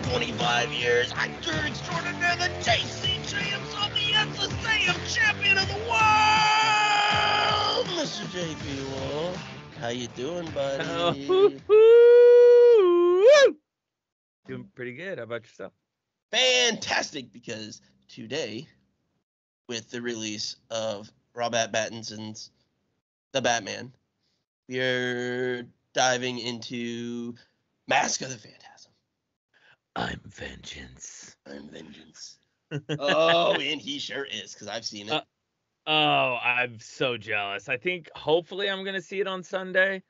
by my friend of 25 years, actor extraordinaire, the JC Champs of the SSAM champion of the world, Mr. JP Wolf. How you doing, buddy? Oh. Doing pretty good. How about yourself? Fantastic, because today, with the release of Robert Pattinson's The Batman, we are diving into Mask of the Phantasm. I'm vengeance. I'm vengeance. oh, and he sure is, because I've seen it. Uh, Oh, I'm so jealous. I think hopefully I'm gonna see it on Sunday.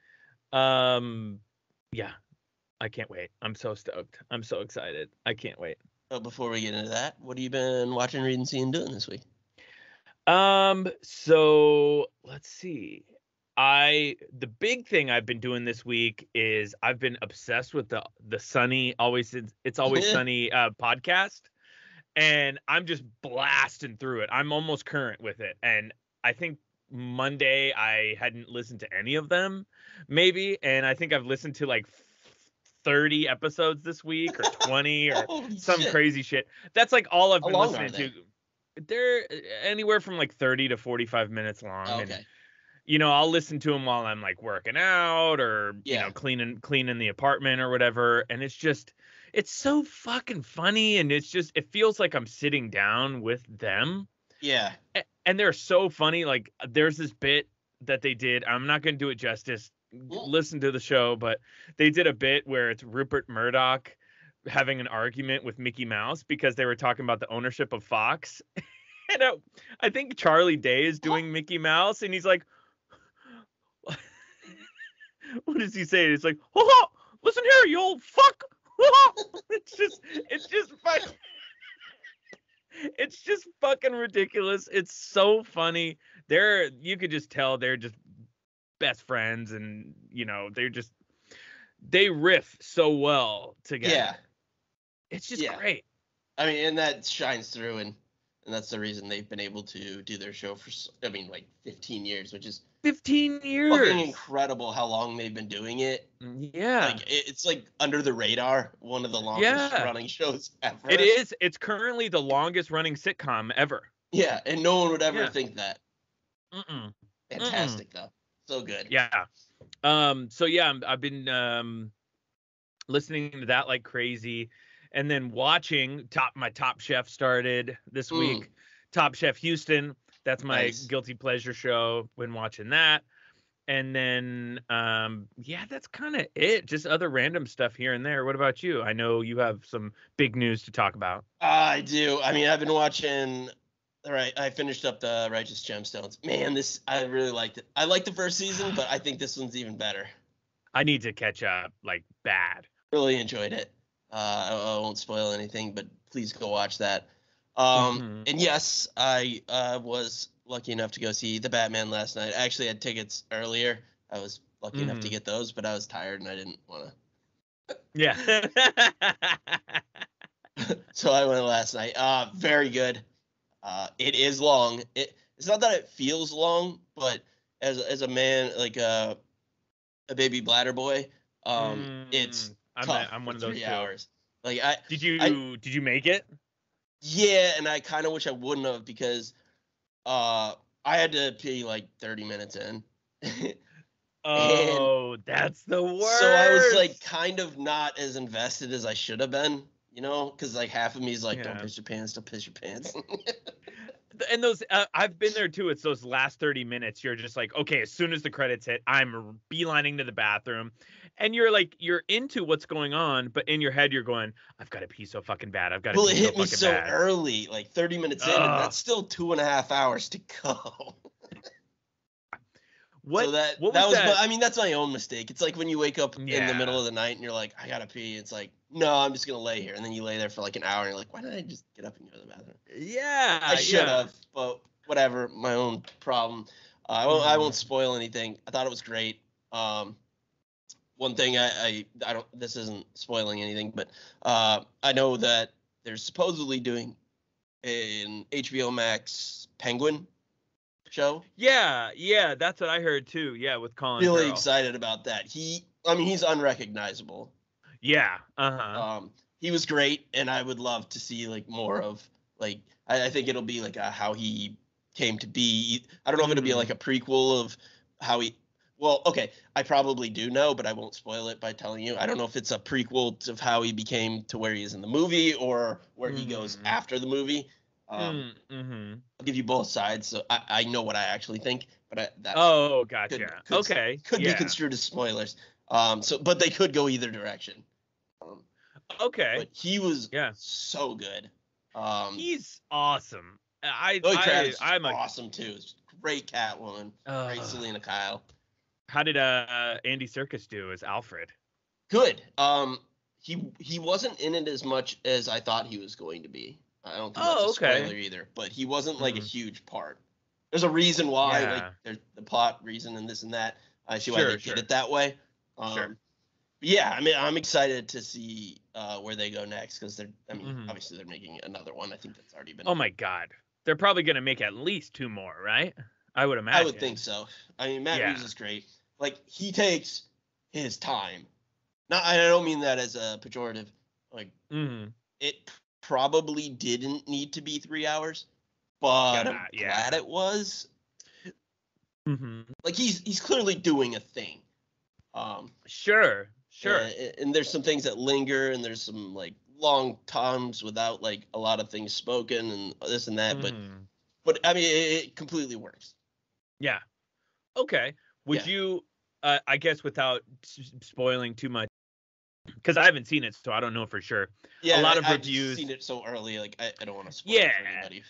Um, yeah, I can't wait. I'm so stoked. I'm so excited. I can't wait. But before we get into that, what have you been watching, reading, seeing, doing this week? Um, so let's see. I the big thing I've been doing this week is I've been obsessed with the the Sunny always it's, always sunny uh podcast and I'm just blasting through it. I'm almost current with it. And I think Monday I hadn't listened to any of them maybe and I think I've listened to like 30 episodes this week or 20 or some shit. crazy shit. That's like all I've been listening to. They're uh, anywhere from like 30 to 45 minutes long Oh, and okay. You know i'll listen to them while i'm like working out or you know cleaning cleaning the apartment or whatever and it's just it's so fucking funny and it's just it feels like i'm sitting down with them Yeah. And they're so funny like there's this bit that they did i'm not going to do it justice Mm. listen to the show but they did a bit where it's rupert murdoch having an argument with mickey mouse because they were talking about the ownership of fox and I, I think charlie day is doing mickey mouse and he's like what does he say it's like oh listen here you old fuck it's just it's just fucking it's just fucking ridiculous. It's so funny. They're you could just tell they're just best friends and you know, they're just they riff so well together. Yeah. It's just Yeah. great. I mean, and that shines through, and and that's the reason they've been able to do their show for, I mean, like 15 years, which is 15 years. fucking incredible how long they've been doing it. Yeah. Like, it's like under the radar, one of the longest Yeah. running shows ever. it is. It's currently the longest running sitcom ever. Yeah, and no one would ever Yeah. think that. Mm-mm. Fantastic, though. So good. Yeah. Um. So yeah, I'm- I've been um listening to that like crazy, and then watching top my Top Chef started this Mm. week. Top Chef Houston. That's my Nice. guilty pleasure show. When watching that, and then um yeah, that's kind of it. Just other random stuff here and there. What about you? I know you have some big news to talk about. I do. I mean, I've been watching. All right, I finished up the Righteous Gemstones. Man, this I really liked it. I liked the first season, but I think this one's even better. I need to catch up like bad. Really enjoyed it. Uh, I, I won't spoil anything, but please go watch that. Um, Mhm. and yes, I uh, was lucky enough to go see the Batman last night. I actually had tickets earlier. I was lucky enough to Mhm. get those, but I was tired and I didn't want to. Yeah. so I went last night. Uh, very good. Uh, it is long. It it's not that it feels long, but as as a man like a a baby bladder boy, um, it's Mm, I'm, tough. I'm one of those three hours. Like I Did you I- did you make it? Yeah, and I kind of wish I wouldn't have because uh I had to pee like 30 minutes in. Oh, that's the worst. So I was like kind of not as invested as I should have been, you know, because like half of me is like, don't piss your pants, don't piss your pants. and those uh, I've been there too. It's those last 30 minutes. You're just like, okay, as soon as the credits hit, I'm beelining to the bathroom. And you're like, you're into what's going on, but in your head, you're going, I've got to pee so fucking bad. I've got to well, pee it so hit me so bad. early, like 30 minutes in, and that's still two and a half hours to go. What, so that what that was was, that? my- I mean, that's my own mistake. It's like when you wake up in the middle of the night and you're like, I gotta pee. It's like, no, I'm just gonna lay here, and then you lay there for like an hour, and you're like, why didn't I just get up and go to the bathroom? yeah. I should yeah. have, but whatever, my own problem. Uh, I won't. I won't spoil anything. I thought it was great. Um, one thing I, I I don't. This isn't spoiling anything, but uh, I know that they're supposedly doing an HBO Max Penguin show. Yeah, yeah, that's what I heard too. Yeah, with Colin. Really Farrell. excited about that. He, I mean, he's unrecognizable. Yeah. Uh huh. Um, he was great, and I would love to see like more of like I, I think it'll be like a, how he came to be. I don't know if it'll be Mhm. like a prequel of how he. Well, okay, I probably do know, but I won't spoil it by telling you. I don't know if it's a prequel of how he became to where he is in the movie or where he goes Mhm. after the movie. Um, mm-hmm. I'll give you both sides, so I, I know what I actually think, but I, that's Oh, gotcha. could- okay. could yeah. be construed as spoilers. Um, so but they could go either direction. Okay. but he was Yeah. so good. Um, He's awesome. I, Zoe I Kravitz I'm a awesome too. Great Catwoman. Great uh, Selina Kyle. How did uh Andy Serkis do as Alfred? Good. Um, he he wasn't in it as much as I thought he was going to be. I don't think Oh, that's a okay. spoiler either. But he wasn't like a Mhm. huge part. There's a reason why, Yeah. like there's the plot reason and this and that. I see why Sure, they sure. did it that way. Um, Sure. Yeah, I mean, I'm excited to see uh, where they go next because they're. I mean, Mhm. obviously they're making another one. I think that's already been. Oh my god. They're probably gonna make at least two more, right? I would imagine. I would think so. I mean, Matt Yeah. Reeves is great. Like he takes his time. Not, I don't mean that as a pejorative. Like hmm it probably didn't need to be three hours, but I'm Yeah, yeah. glad it was. hmm Like he's he's clearly doing a thing. Um, Sure. Sure. And, and there's some things that linger, and there's some like long times without like a lot of things spoken and this and that. But Mhm. but I mean, it, it completely works. Yeah. Okay. Would Yeah. you? Uh, I guess without s- spoiling too much, because I haven't seen it, so I don't know for sure. Yeah, a lot I- of I've reviews- seen it so early, like I, I don't want to spoil Yeah. anybody.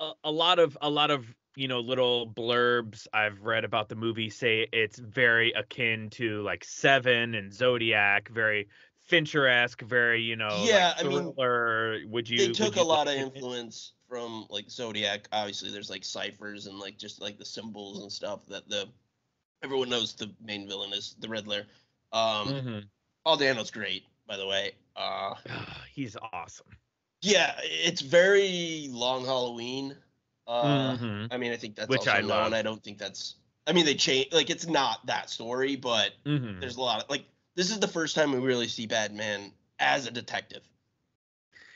A, a lot of a lot of you know little blurbs I've read about the movie say it's very akin to like Seven and Zodiac, very Fincher-esque, very you know Yeah, like I mean, thriller. would you? they took you a lot of like it? influence from like Zodiac. Obviously, there's like ciphers and like just like the symbols and stuff that the everyone knows the main villain is the Riddler. Um, Mhm. Dano's great, by the way. Uh, He's awesome. yeah, it's very Long Halloween. Uh, Mhm. I mean, I think that's Which also I known. love. I don't think that's. I mean, they change like it's not that story, but Mhm. there's a lot of like this is the first time we really see Batman as a detective.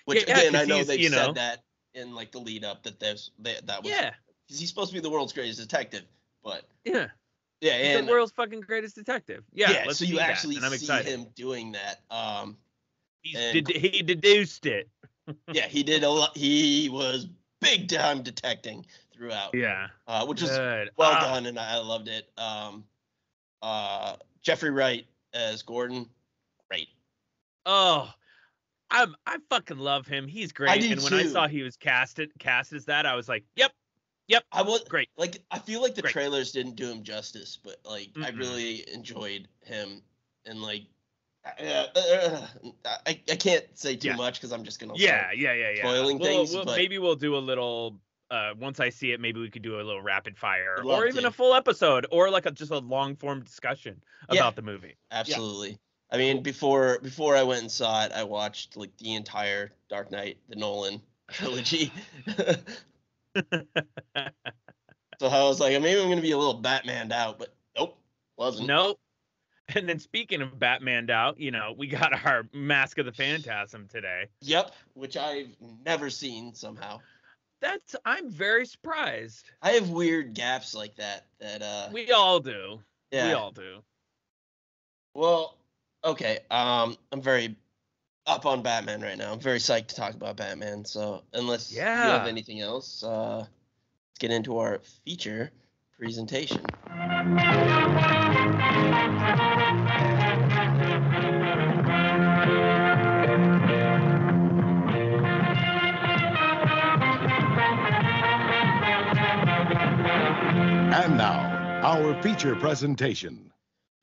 Which Yeah, again, 'cause I know they've you know- said that in like the lead up that there's that that was Yeah. 'cause he's supposed to be the world's greatest detective, but Yeah. yeah, He's and the world's fucking greatest detective. Yeah. yeah, let's so you see that, actually I'm see him doing that. Um, and- ded- he deduced it. yeah, he did a lot. He was big time detecting throughout, Yeah. uh, which is well Ah, done, and I loved it. Um, uh, Jeffrey Wright as Gordon, great. Oh, I'm I fucking love him. He's great. and when I saw he was casted cast as that, I was like, yep, yep. I was great. like, I feel like the Great. trailers didn't do him justice, but like, I Mm-mm. really enjoyed him, and like, uh, uh, I I can't say too Yeah. much because I'm just gonna Yeah, yeah, yeah, yeah. spoiling We'll- things, we'll- but- maybe we'll do a little. Uh, once I see it, maybe we could do a little rapid fire, or even to. a full episode, or like a just a long form discussion Yeah. about the movie. Absolutely. I mean, before before I went and saw it, I watched like the entire Dark Knight, the Nolan trilogy. so I was like, maybe I'm gonna be a little Batmaned out, but nope, wasn't. Nope. And then speaking of Batman out, you know, we got our Mask of the Phantasm today. Yep, which I've never seen somehow. That's I'm very surprised. I have weird gaps like that. That uh, We all do. yeah. We all do. Well, okay. Um, I'm very up on Batman right now. I'm very psyched to talk about Batman. So unless you have anything else, uh, let's get into our feature presentation. And now, our feature presentation.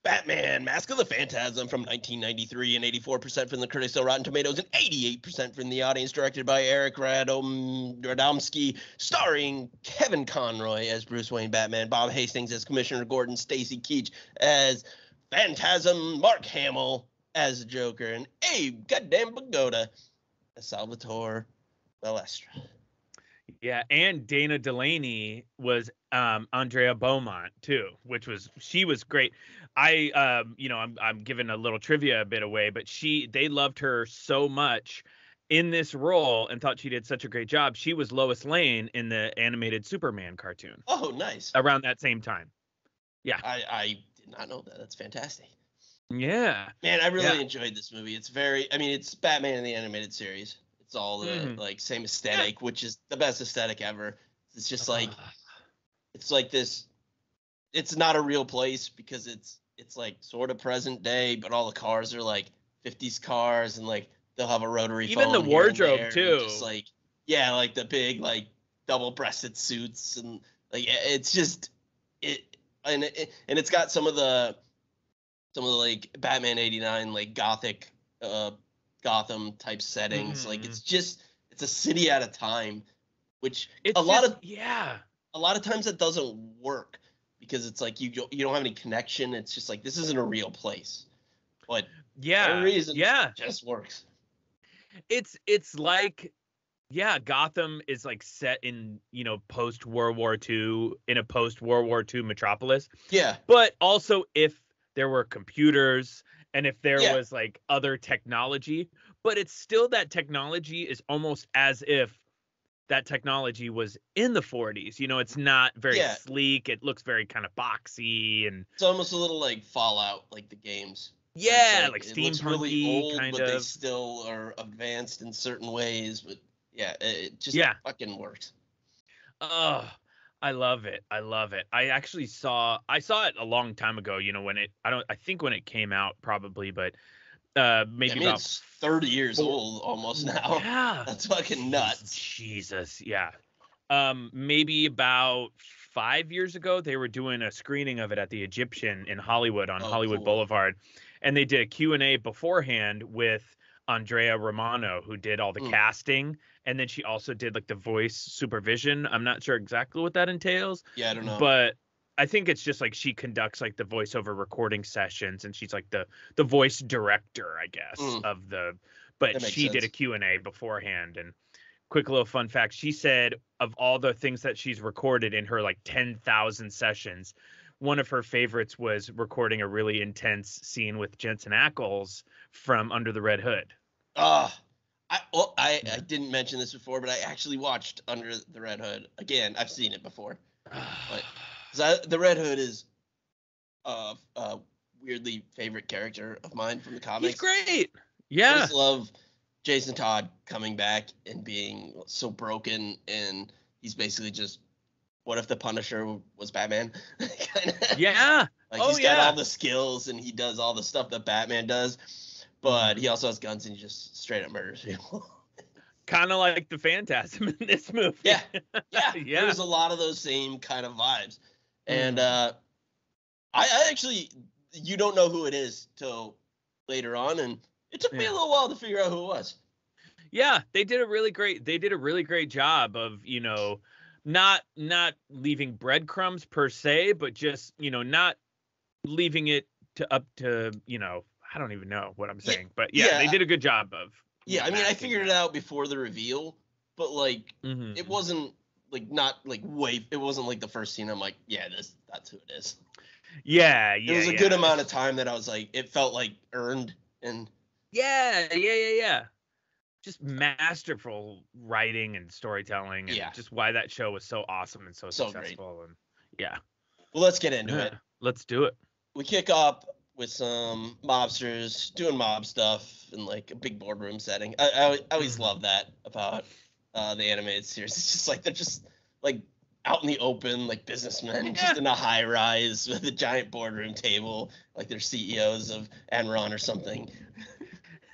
Batman: Mask of the Phantasm from 1993 and 84% from the critics on Rotten Tomatoes and 88% from the audience, directed by Eric Radom- Radomski, starring Kevin Conroy as Bruce Wayne Batman, Bob Hastings as Commissioner Gordon, Stacy Keach as Phantasm, Mark Hamill as Joker, and Abe Goddamn Vigoda as Salvatore Valestra. Yeah, and Dana Delany was um Andrea Beaumont too, which was she was great. I um you know I'm I'm giving a little trivia a bit away, but she they loved her so much in this role and thought she did such a great job. She was Lois Lane in the animated Superman cartoon Oh, nice. around that same time. Yeah. I I did not know that. That's fantastic. Yeah. Man, I really Yeah. enjoyed this movie. It's very, I mean, it's Batman in the animated series. It's all the Mhm. like same aesthetic, which is the best aesthetic ever. It's just like it's like this. It's not a real place because it's it's like sort of present day, but all the cars are like 50s cars, and like they'll have a rotary Even the wardrobe, there, too. Just like yeah, like the big like double-breasted suits and like it's just it and it, and it's got some of the some of the like Batman 89 like gothic uh Gotham type settings. Like Mhm. it's just it's a city at a time, which It's a lot of yeah. a lot of times it doesn't work because it's like you don't- you don't have any connection. It's just like this isn't a real place, but Yeah. reason- Yeah. it just works. It's it's like yeah, Gotham is like set in, you know, post World War II in a post World War II metropolis. Yeah, But also if there were computers and if there Yeah. was like other technology, but it's still that technology is almost as if that technology was in the 40s. You know, it's not very Yeah. sleek. It looks very kind of boxy and it's almost a little like Fallout, like the games. Yeah, like, it looks really old, but they still are advanced in certain ways. But yeah, it, it just Yeah. fucking works. Oh, I love it. I love it. I actually saw I saw it a long time ago, you know, when it I don't I think when it came out probably, but uh maybe I mean, about it's 30 years four- old almost now. Yeah. That's fucking nuts. Jesus, yeah. Um, maybe about five years ago, they were doing a screening of it at the Egyptian in Hollywood on Oh, Hollywood cool. Boulevard, and they did a Q and A beforehand with Andrea Romano, who did all the Mm. casting, and then she also did like the voice supervision. I'm not sure exactly what that entails, Yeah, I don't know. but I think it's just like she conducts like the voiceover recording sessions, and she's like the the voice director, I guess, Mm. of the. But she did a. Q and A beforehand, and quick little fun fact: she said of all the things that she's recorded in her like ten thousand sessions, one of her favorites was recording a really intense scene with Jensen Ackles from Under the Red Hood. Ah, I well, I, I didn't mention this before, but I actually watched Under the Red Hood again. I've seen it before. 'Cause I, the Red Hood is a, a weirdly favorite character of mine from the comics. He's great. I Yeah. just love Jason Todd coming back and being so broken, and he's basically just. What if the Punisher was Batman? Yeah. Like Oh, he's got all the skills and he does all the stuff that Batman does, but he also has guns and he just straight up murders people. Kind of like the Phantasm in this movie. yeah, yeah, Yeah. There's a lot of those same kind of vibes, and Mhm. uh, I, I actually you don't know who it is till later on, and it took me a little while to figure out who it was. Yeah, they did a really great they did a really great job of, you know, not not leaving breadcrumbs per se, but just, you know, not leaving it to up to, you know, I don't even know what I'm Yeah, saying. But yeah, they did a good job of Yeah, I mean I figured it out before the reveal, but like hmm it wasn't like not like way it wasn't like the first scene. I'm like, yeah, this that's who it is. Yeah, yeah. it was a yeah. good amount of time that I was like, it felt like earned, and Yeah, yeah, yeah, yeah. Just masterful writing and storytelling and Yeah. just why that show was so awesome and so, So great. successful and yeah. well, let's get into Yeah, it. Let's do it. we kick off with some mobsters doing mob stuff in like a big boardroom setting. I, I, I always love that about uh, the animated series. It's just like they're just like out in the open, like businessmen, Yeah. just in a high rise with a giant boardroom table, like they're CEOs of Enron or something.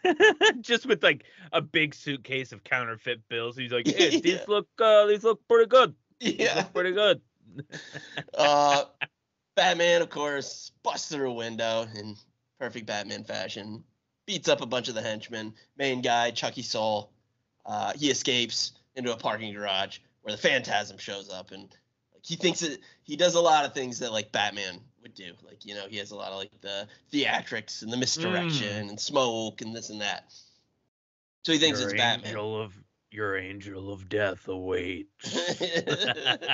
just with like a big suitcase of counterfeit bills. He's like, hey, Yeah. these look uh, these look pretty good. Yeah. pretty good. Uh, Batman, of course, busts through a window in perfect Batman fashion, beats up a bunch of the henchmen. Main guy, Chuckie Sol, uh, he escapes into a parking garage where the Phantasm shows up, and like he thinks that he does a lot of things that like Batman would do. Like you know, he has a lot of like the theatrics and the misdirection and smoke and this and that. So he thinks your it's Batman. angel of your angel of death awaits.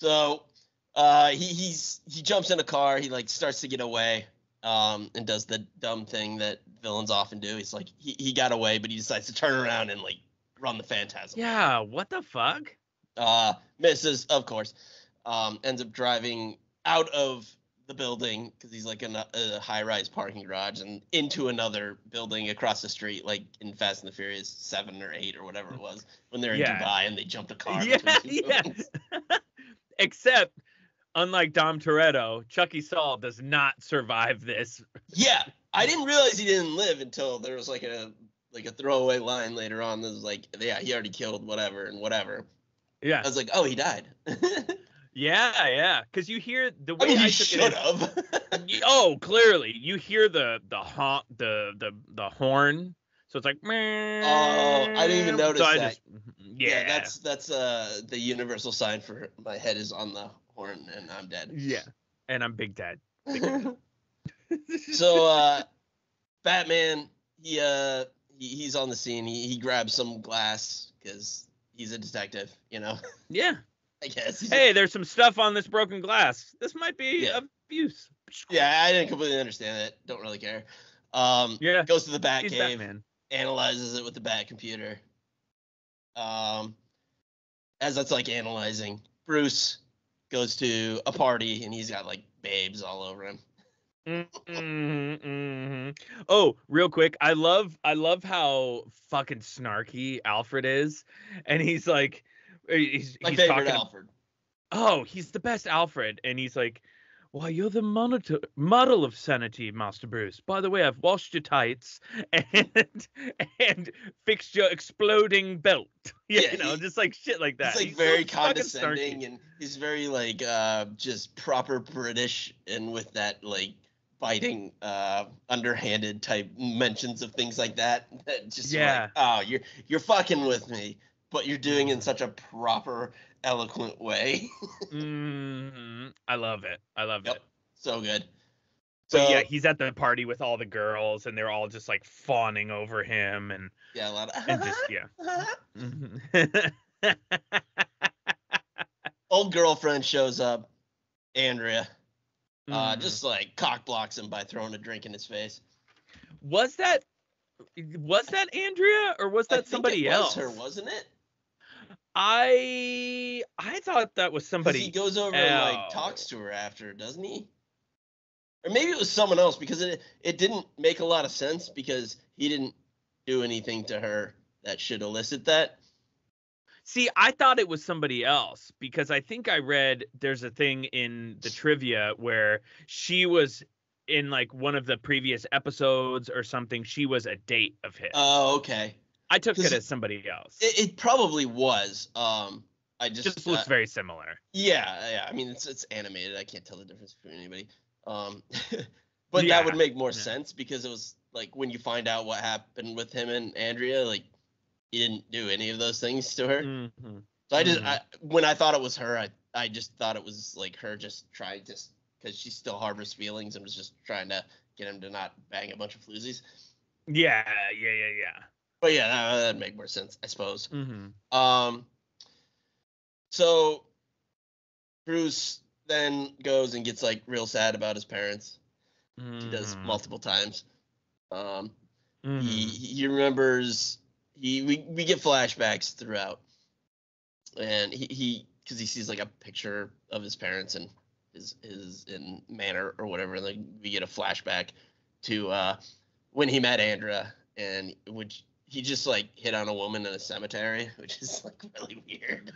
so uh, he he's he jumps in a car. He like starts to get away, um, and does the dumb thing that villains often do. He's like he, he got away, but he decides to turn around and like run the phantasm. Yeah, what the fuck? Uh, misses, of course. Um, ends up driving out of the building because he's like in a, a high-rise parking garage and into another building across the street, like in Fast and the Furious Seven or Eight or whatever it was when they're in Yeah. Dubai and they jumped a car. Yeah, yeah. Except, unlike Dom Toretto, Chuckie Sol does not survive this. Yeah, I didn't realize he didn't live until there was like a like a throwaway line later on that was like, yeah, he already killed whatever and whatever. Yeah, I was like, oh, he died. Yeah, yeah. Because you hear the I way mean, I, he took should it. have. Oh, clearly, you hear the the honk, the the the horn. So it's like. Oh, I didn't even notice so I that. Just, yeah, that's that's uh the universal sign for my head is on the horn and I'm dead. yeah. And I'm Big Dad. so uh Batman he uh he, he's on the scene. He he grabs some glass because he's a detective, you know. yeah. I guess. Hey, there's some stuff on this broken glass. This might be Yeah. abuse. yeah, I didn't completely understand it. Don't really care. Um Yeah. goes to the Bat He's cave, Batman. analyzes it with the Bat computer. Um as that's like analyzing, Bruce goes to a party and he's got like babes all over him. Mhm, mhm. Oh, real quick, I love I love how fucking snarky Alfred is, and he's like, he's My he's favorite talking. Alfred. Oh, he's the best Alfred, and he's like, "Why, you're the monitor model of sanity, Master Bruce. By the way, I've washed your tights and and fixed your exploding belt. Yeah, you know, he- just like shit like that. He's like He's very fucking condescending and he's very like uh just proper British and with that like biting uh underhanded type mentions of things like that. That just Yeah. like, oh you're you're fucking with me, but you're doing in such a proper, eloquent way. Mhm. I love it. I love Yep. it. so good. But So yeah, he's at the party with all the girls, and they're all just like fawning over him, and yeah, a lot of and just yeah. Old girlfriend shows up, Andrea. Uh Mhm. just like cock blocks him by throwing a drink in his face. was that was that Andrea or was that somebody it was else? her, wasn't it? I I thought that was somebody. he goes over and like talks to her after, doesn't he? Or maybe it was someone else because it it didn't make a lot of sense because he didn't do anything to her that should elicit that. See, I thought it was somebody else because I think I read there's a thing in the trivia where she was in like one of the previous episodes or something. She was a date of his. Oh, okay. I took it as somebody else. It, it probably was. Um, I just, just looks uh, very similar. yeah, yeah. I mean, it's it's animated. I can't tell the difference between anybody. Um, but Yeah, that would make more yeah. sense because it was like when you find out what happened with him and Andrea, like he didn't do any of those things to her. Mhm. So I just Mhm. I, when I thought it was her, I I just thought it was like her just trying to because she still harbors feelings and was just trying to get him to not bang a bunch of floozies. Yeah, yeah, yeah, yeah. But yeah, that, that'd make more sense, I suppose. Mm-hmm. Um. So Bruce then goes and gets like real sad about his parents. He does Mm-hmm. multiple times. Um. Mm-hmm. He he remembers he we, we get flashbacks throughout, and he he because he sees like a picture of his parents and his his in manner or whatever. And like we get a flashback to uh when he met Andra and which he just like hit on a woman in a cemetery, which is like really weird.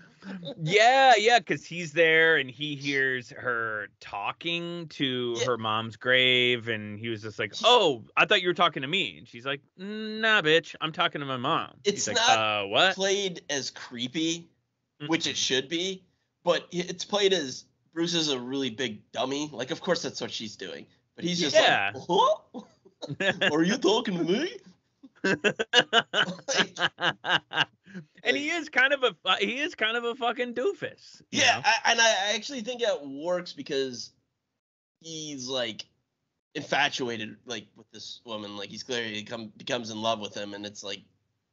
Yeah, yeah, because he's there and he hears her talking to Yeah. her mom's grave, and he was just like, "Oh, I thought you were talking to me," and she's like, "Nah, bitch, I'm talking to my mom." It's he's like, not "Uh, what?" Played as creepy, which it should be, but it's played as Bruce is a really big dummy. Like, of course, that's what she's doing. But he's just Yeah. like, what? Are you talking to me? And he is kind of a he is kind of a fucking doofus. Yeah. I, and I actually think that works because he's like infatuated like with this woman. Like he's clearly come becomes in love with him, and it's like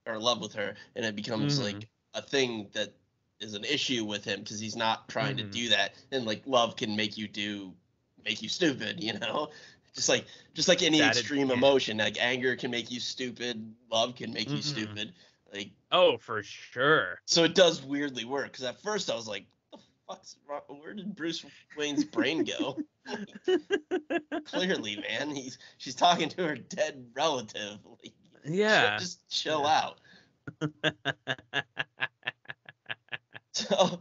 or love with her, and it becomes Mhm. like a thing that is an issue with him because he's not trying Mhm. to do that, and like love can make you do make you stupid, you know. Just like just like any That extreme yeah. emotion, like anger can make you stupid, love can make you Mhm. stupid. Like Oh, for sure. so it does weirdly work. Because at first I was like, "The fuck's wrong? Where did Bruce Wayne's brain go?" Clearly, man, he's she's talking to her dead relative. Like, Yeah. just chill Yeah. out. So,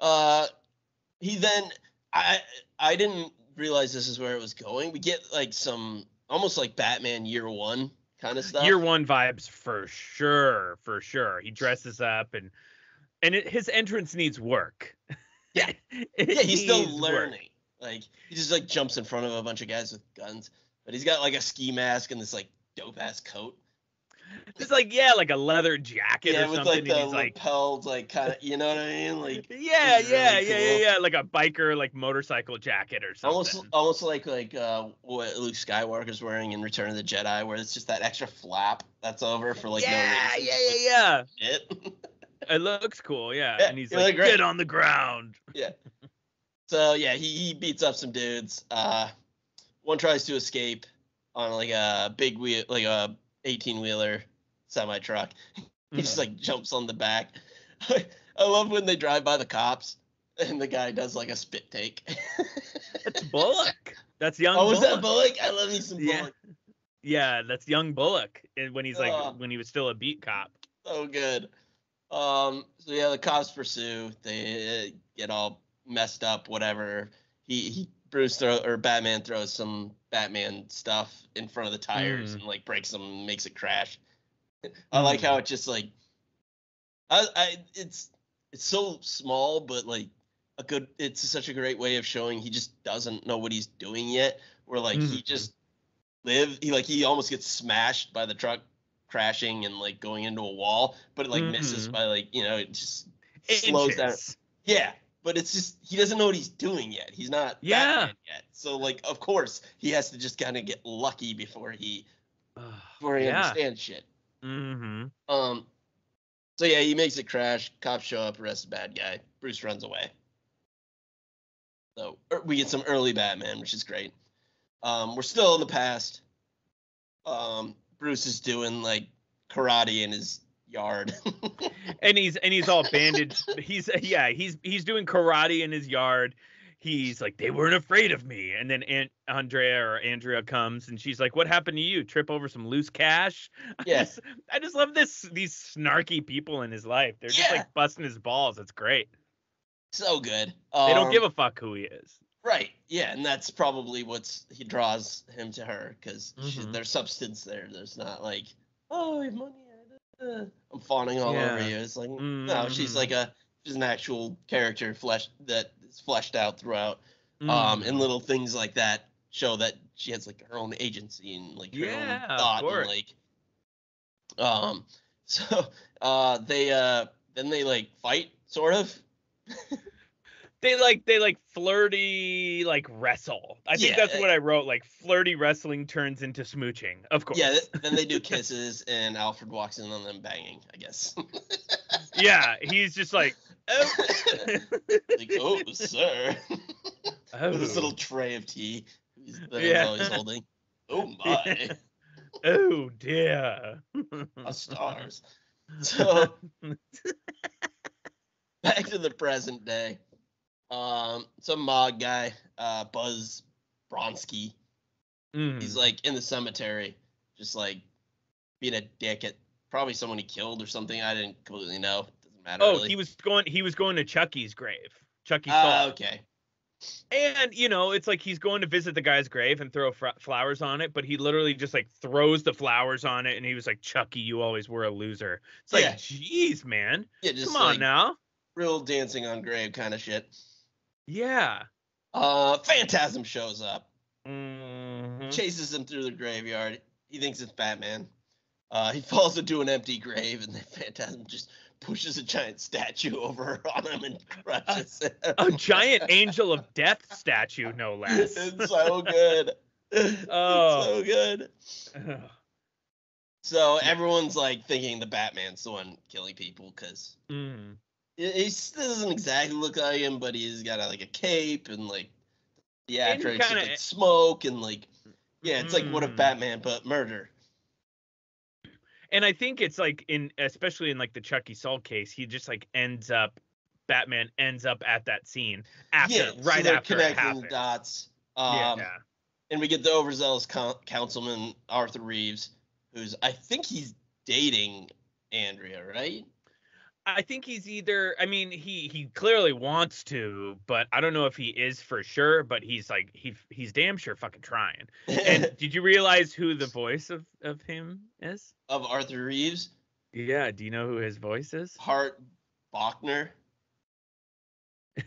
uh, he then I I didn't realize this is where it was going. We get like some almost like Batman Year One kind of stuff. Year one vibes for sure, for sure. He dresses up and and it, his entrance needs work. Yeah. Yeah, he's still needs work. learning. Like he just like jumps in front of a bunch of guys with guns, but he's got like a ski mask and this like dope ass coat. It's like yeah, like a leather jacket yeah, or with something. like the like, lapelled, like kind of, you know what I mean? Like yeah, yeah, really yeah, yeah, cool. yeah, like a biker, like motorcycle jacket or something. almost almost like like uh, what Luke Skywalker's wearing in Return of the Jedi, where it's just that extra flap that's over for like yeah, no reason. yeah, yeah, yeah. It. It looks cool, yeah. Yeah, and he's like, get on the ground. Yeah. So yeah, he, he beats up some dudes. Uh, one tries to escape on like a big wheel, like a 18 wheeler semi truck. He just like jumps on the back. I love when they drive by the cops and the guy does like a spit take. That's Bullock. That's young. oh, was that Bullock? I love me some Yeah. Bullock. Yeah, that's young Bullock and when he's like Ugh. when he was still a beat cop. So good. Um. So yeah, the cops pursue. They uh, get all messed up. Whatever. He he Bruce throw or Batman throws some Batman stuff in front of the tires Mm. and like breaks them, makes it crash. I like how it just like. I I it's it's so small, but like a good. It's such a great way of showing he just doesn't know what he's doing yet. Where like he Mhm. just live. He like he almost gets smashed by the truck crashing and like going into a wall, but it like misses Mhm. by like you know it just slows down. Yeah, but it's just he doesn't know what he's doing yet. He's not Yeah. Batman yet. So like of course he has to just kind of get lucky before he before he yeah. understands shit. Mm-hmm. Um. So yeah, he makes it crash. Cops show up, arrest the bad guy. Bruce runs away. So er, we get some early Batman, which is great. Um, we're still in the past. Um, Bruce is doing like karate in his yard. and he's and he's all bandaged. he's yeah, he's he's doing karate in his yard. He's like, they weren't afraid of me. And then Aunt Andrea or Andrea comes and she's like, What happened to you? Trip over some loose cash? I Yeah. just, I just love this these snarky people in his life. They're just like busting his balls. It's great. so good. They don't Um, give a fuck who he is. Right. Yeah, and that's probably what's he draws him to her because Mhm. there's substance there. There's not like, oh, I have money. I'm fawning all over Yeah. you. It's like no, she's like a she's an actual character flesh that is fleshed out throughout. Um, Mm. and little things like that show that she has like her own agency and like her Yeah, own thought and like, um, so uh, they uh then they like fight sort of. they like they like flirty like wrestle. I think Yeah, that's what I wrote. Like flirty wrestling turns into smooching. Of course. Yeah, th- then they do kisses, and Alfred walks in on them banging. I guess. Yeah, he's just like, oh, like, oh, sir. oh, this little tray of tea that Yeah. he's always holding. Oh my, oh dear. a stars. So back to the present day. Um, some mod guy, uh, Buzz Bronski. Mm. He's like in the cemetery, just like being a dick at probably someone he killed or something. I didn't completely know. Doesn't matter. oh, really. he was going. He was going to Chucky's grave. Chucky's Ah, soul. okay. And you know, it's like he's going to visit the guy's grave and throw fr- flowers on it, but he literally just like throws the flowers on it, and he was like, "Chucky, you always were a loser." It's like, Yeah. jeez, man, Yeah, just come on like now. real dancing on grave kind of shit. Yeah. Uh, Phantasm shows up, Mhm. chases him through the graveyard. He thinks it's Batman. Uh, he falls into an empty grave, and then Phantasm just pushes a giant statue over on him and crushes it. A giant angel of death statue, no less. it's so good. It's Oh. so good. So everyone's like thinking the Batman's the one killing people because Mm. He, doesn't exactly look like him, but he's got a, like a cape and like yeah, And he tricks kinda- like smoke and like yeah, it's like what if Mm. Batman but murder. And I think it's like in especially in like the Chucky Salt case, he just like ends up Batman ends up at that scene after yeah, right they're after connecting dots. Um, yeah. and we get the overzealous coun councilman Arthur Reeves, who's I think he's dating Andrea, right? I think he's either I mean he he clearly wants to, but I don't know if he is for sure, but he's like he he's damn sure fucking trying. And did you realize who the voice of of him is? of Arthur Reeves, Yeah, do you know who his voice is? Hart Bochner.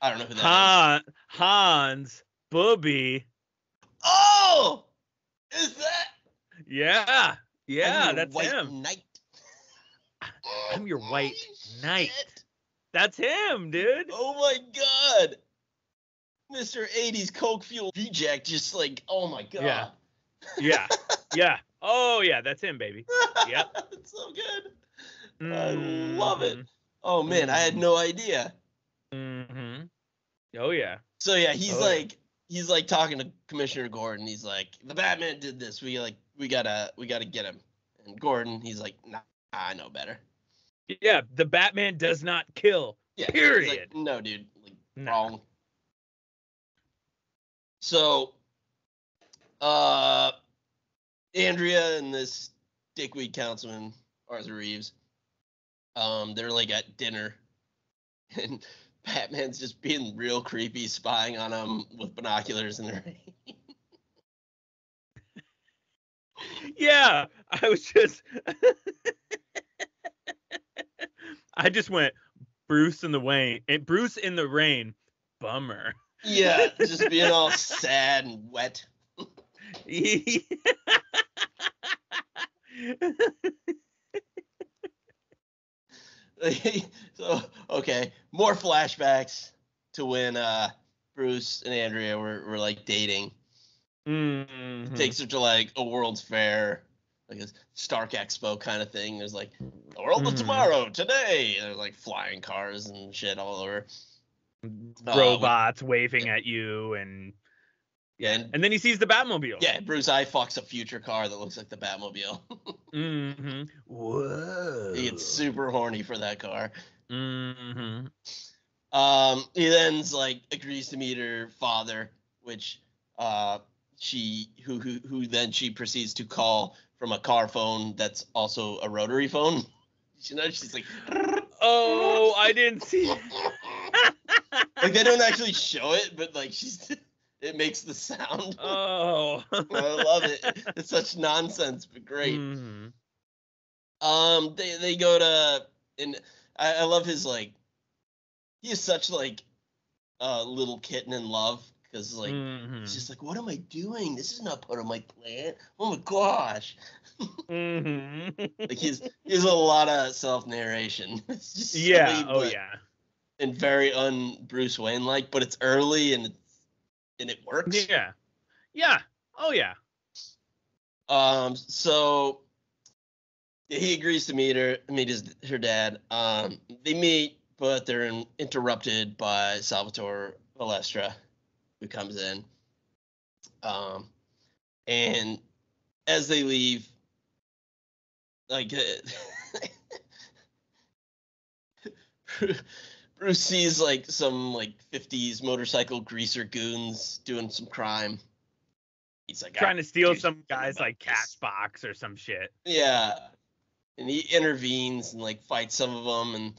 I don't know who that is. Han, Hans Booby. Oh, is that? Yeah. Yeah, that's him. Knight. I'm your white Holy knight. shit. That's him, dude. Oh my god. Mr. 80s Coke Fuel V-Jack just like, oh my god. Yeah. Yeah. Yeah. Oh yeah, that's him, baby. Yep. it's so good. I love it. Oh man, I had no idea. Mm-hmm. Oh yeah. So yeah, he's Oh, yeah. like he's like talking to Commissioner Gordon. He's like, the Batman did this. We like we gotta we gotta get him. And Gordon, he's like, nah, I know better. Yeah, the Batman does not kill. Yeah. Period. like, no, dude. Like, No. wrong. So, uh, Andrea and this dickweed councilman Arthur Reeves, um, they're like at dinner, and Batman's just being real creepy, spying on them with binoculars in the rain. Yeah, I was just I just went Bruce in the Wayne and Bruce in the rain. Bummer. yeah, just being all sad and wet. so okay, more flashbacks to when uh Bruce and Andrea were, were like dating. Mhm. Takes her to like a World's Fair, like a Stark Expo kind of thing. There's like the world of Mhm. tomorrow, today. There's like flying cars and shit all over. Uh, robots waving at you and Yeah, and, and then he sees the Batmobile. yeah, Bruce I fucks a future car that looks like the Batmobile. hmm Whoa. he gets super horny for that car. Mm-hmm. Um, he then's like agrees to meet her father, which uh she who who who then she proceeds to call from a car phone that's also a rotary phone. You know, she's like, Oh, I didn't see. like they don't actually show it, but like she's it makes the sound. Oh. I love it. It's such nonsense, but great. Mhm. Um, they they go to and I, I love his like he is such like a little kitten in love because like Mhm. he's just like what am I doing? This is not part of my plan. Oh my gosh! Mhm. Like he's he has a lot of self narration. Yeah. silly, Oh but- yeah. and very un Bruce Wayne like, but it's early and it's and it works. Yeah. Yeah. Oh yeah. Um, so he agrees to meet her, meet his her dad. Um, they meet, but they're in, interrupted by Salvatore Valestra, who comes in. Um, and as they leave, like Bruce sees like some like 50s motorcycle greaser goons doing some crime. He's like, Trying to steal some guy's like cash box or some shit. Yeah, and he intervenes and like fights some of them, and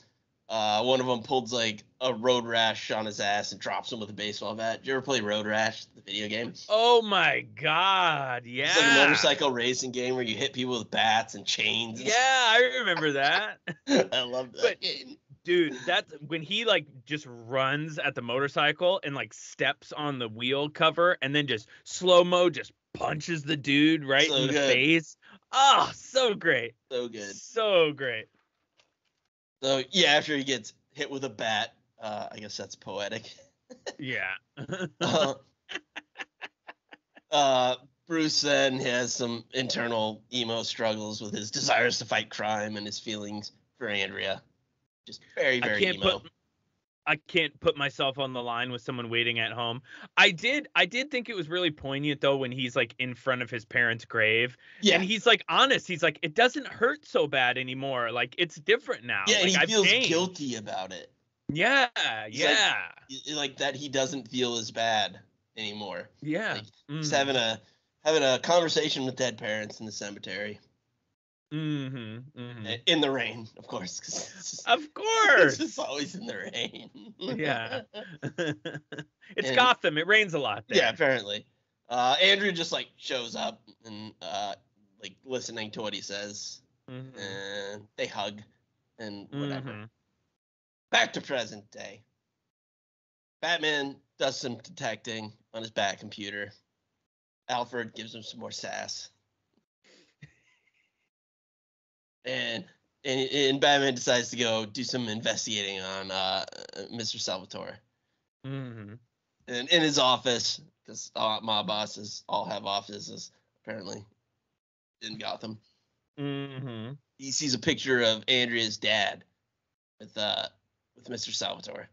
uh, one of them pulls like a road rash on his ass and drops him with a baseball bat. Did you ever play Road Rash, the video game? Oh my god. Yeah. It's like a motorcycle racing game where you hit people with bats and chains. and Yeah, I remember that. I love that But- game. Dude, that's when he like just runs at the motorcycle and like steps on the wheel cover and then just slow mo just punches the dude right So in the good. face. Oh, so great. So good. So great. So yeah, after he gets hit with a bat, uh, I guess that's poetic. Yeah. uh, uh, Bruce then has some internal emo struggles with his desires to fight crime and his feelings for Andrea. Just very, I very can't emo. put I can't put myself on the line with someone waiting at home. I did I did think it was really poignant though when he's like in front of his parents' grave yeah, and he's like honest. He's like it doesn't hurt so bad anymore. Like it's different now. yeah, and like, he I've feels changed. guilty about it. Yeah, He's yeah. Y- Like that, he doesn't feel as bad anymore. yeah. like, He's Mhm. having a having a conversation with dead parents in the cemetery Mhm. mhm. in the rain, of course. it's just- Of It's course. just always in the rain. Yeah. it's And- Gotham. It rains a lot there. Yeah, apparently. Uh, Andrea just like shows up and uh, like listening to what he says, Mhm. and they hug and whatever. Mhm. Back to present day. Batman does some detecting on his bat computer. Alfred gives him some more sass. And and, and Batman decides to go do some investigating on uh, Mr. Salvatore. Mm-hmm. in, in his office because uh, mob bosses all have offices apparently in Gotham. Mm-hmm. He sees a picture of Andrea's dad with uh with Mr. Salvatore.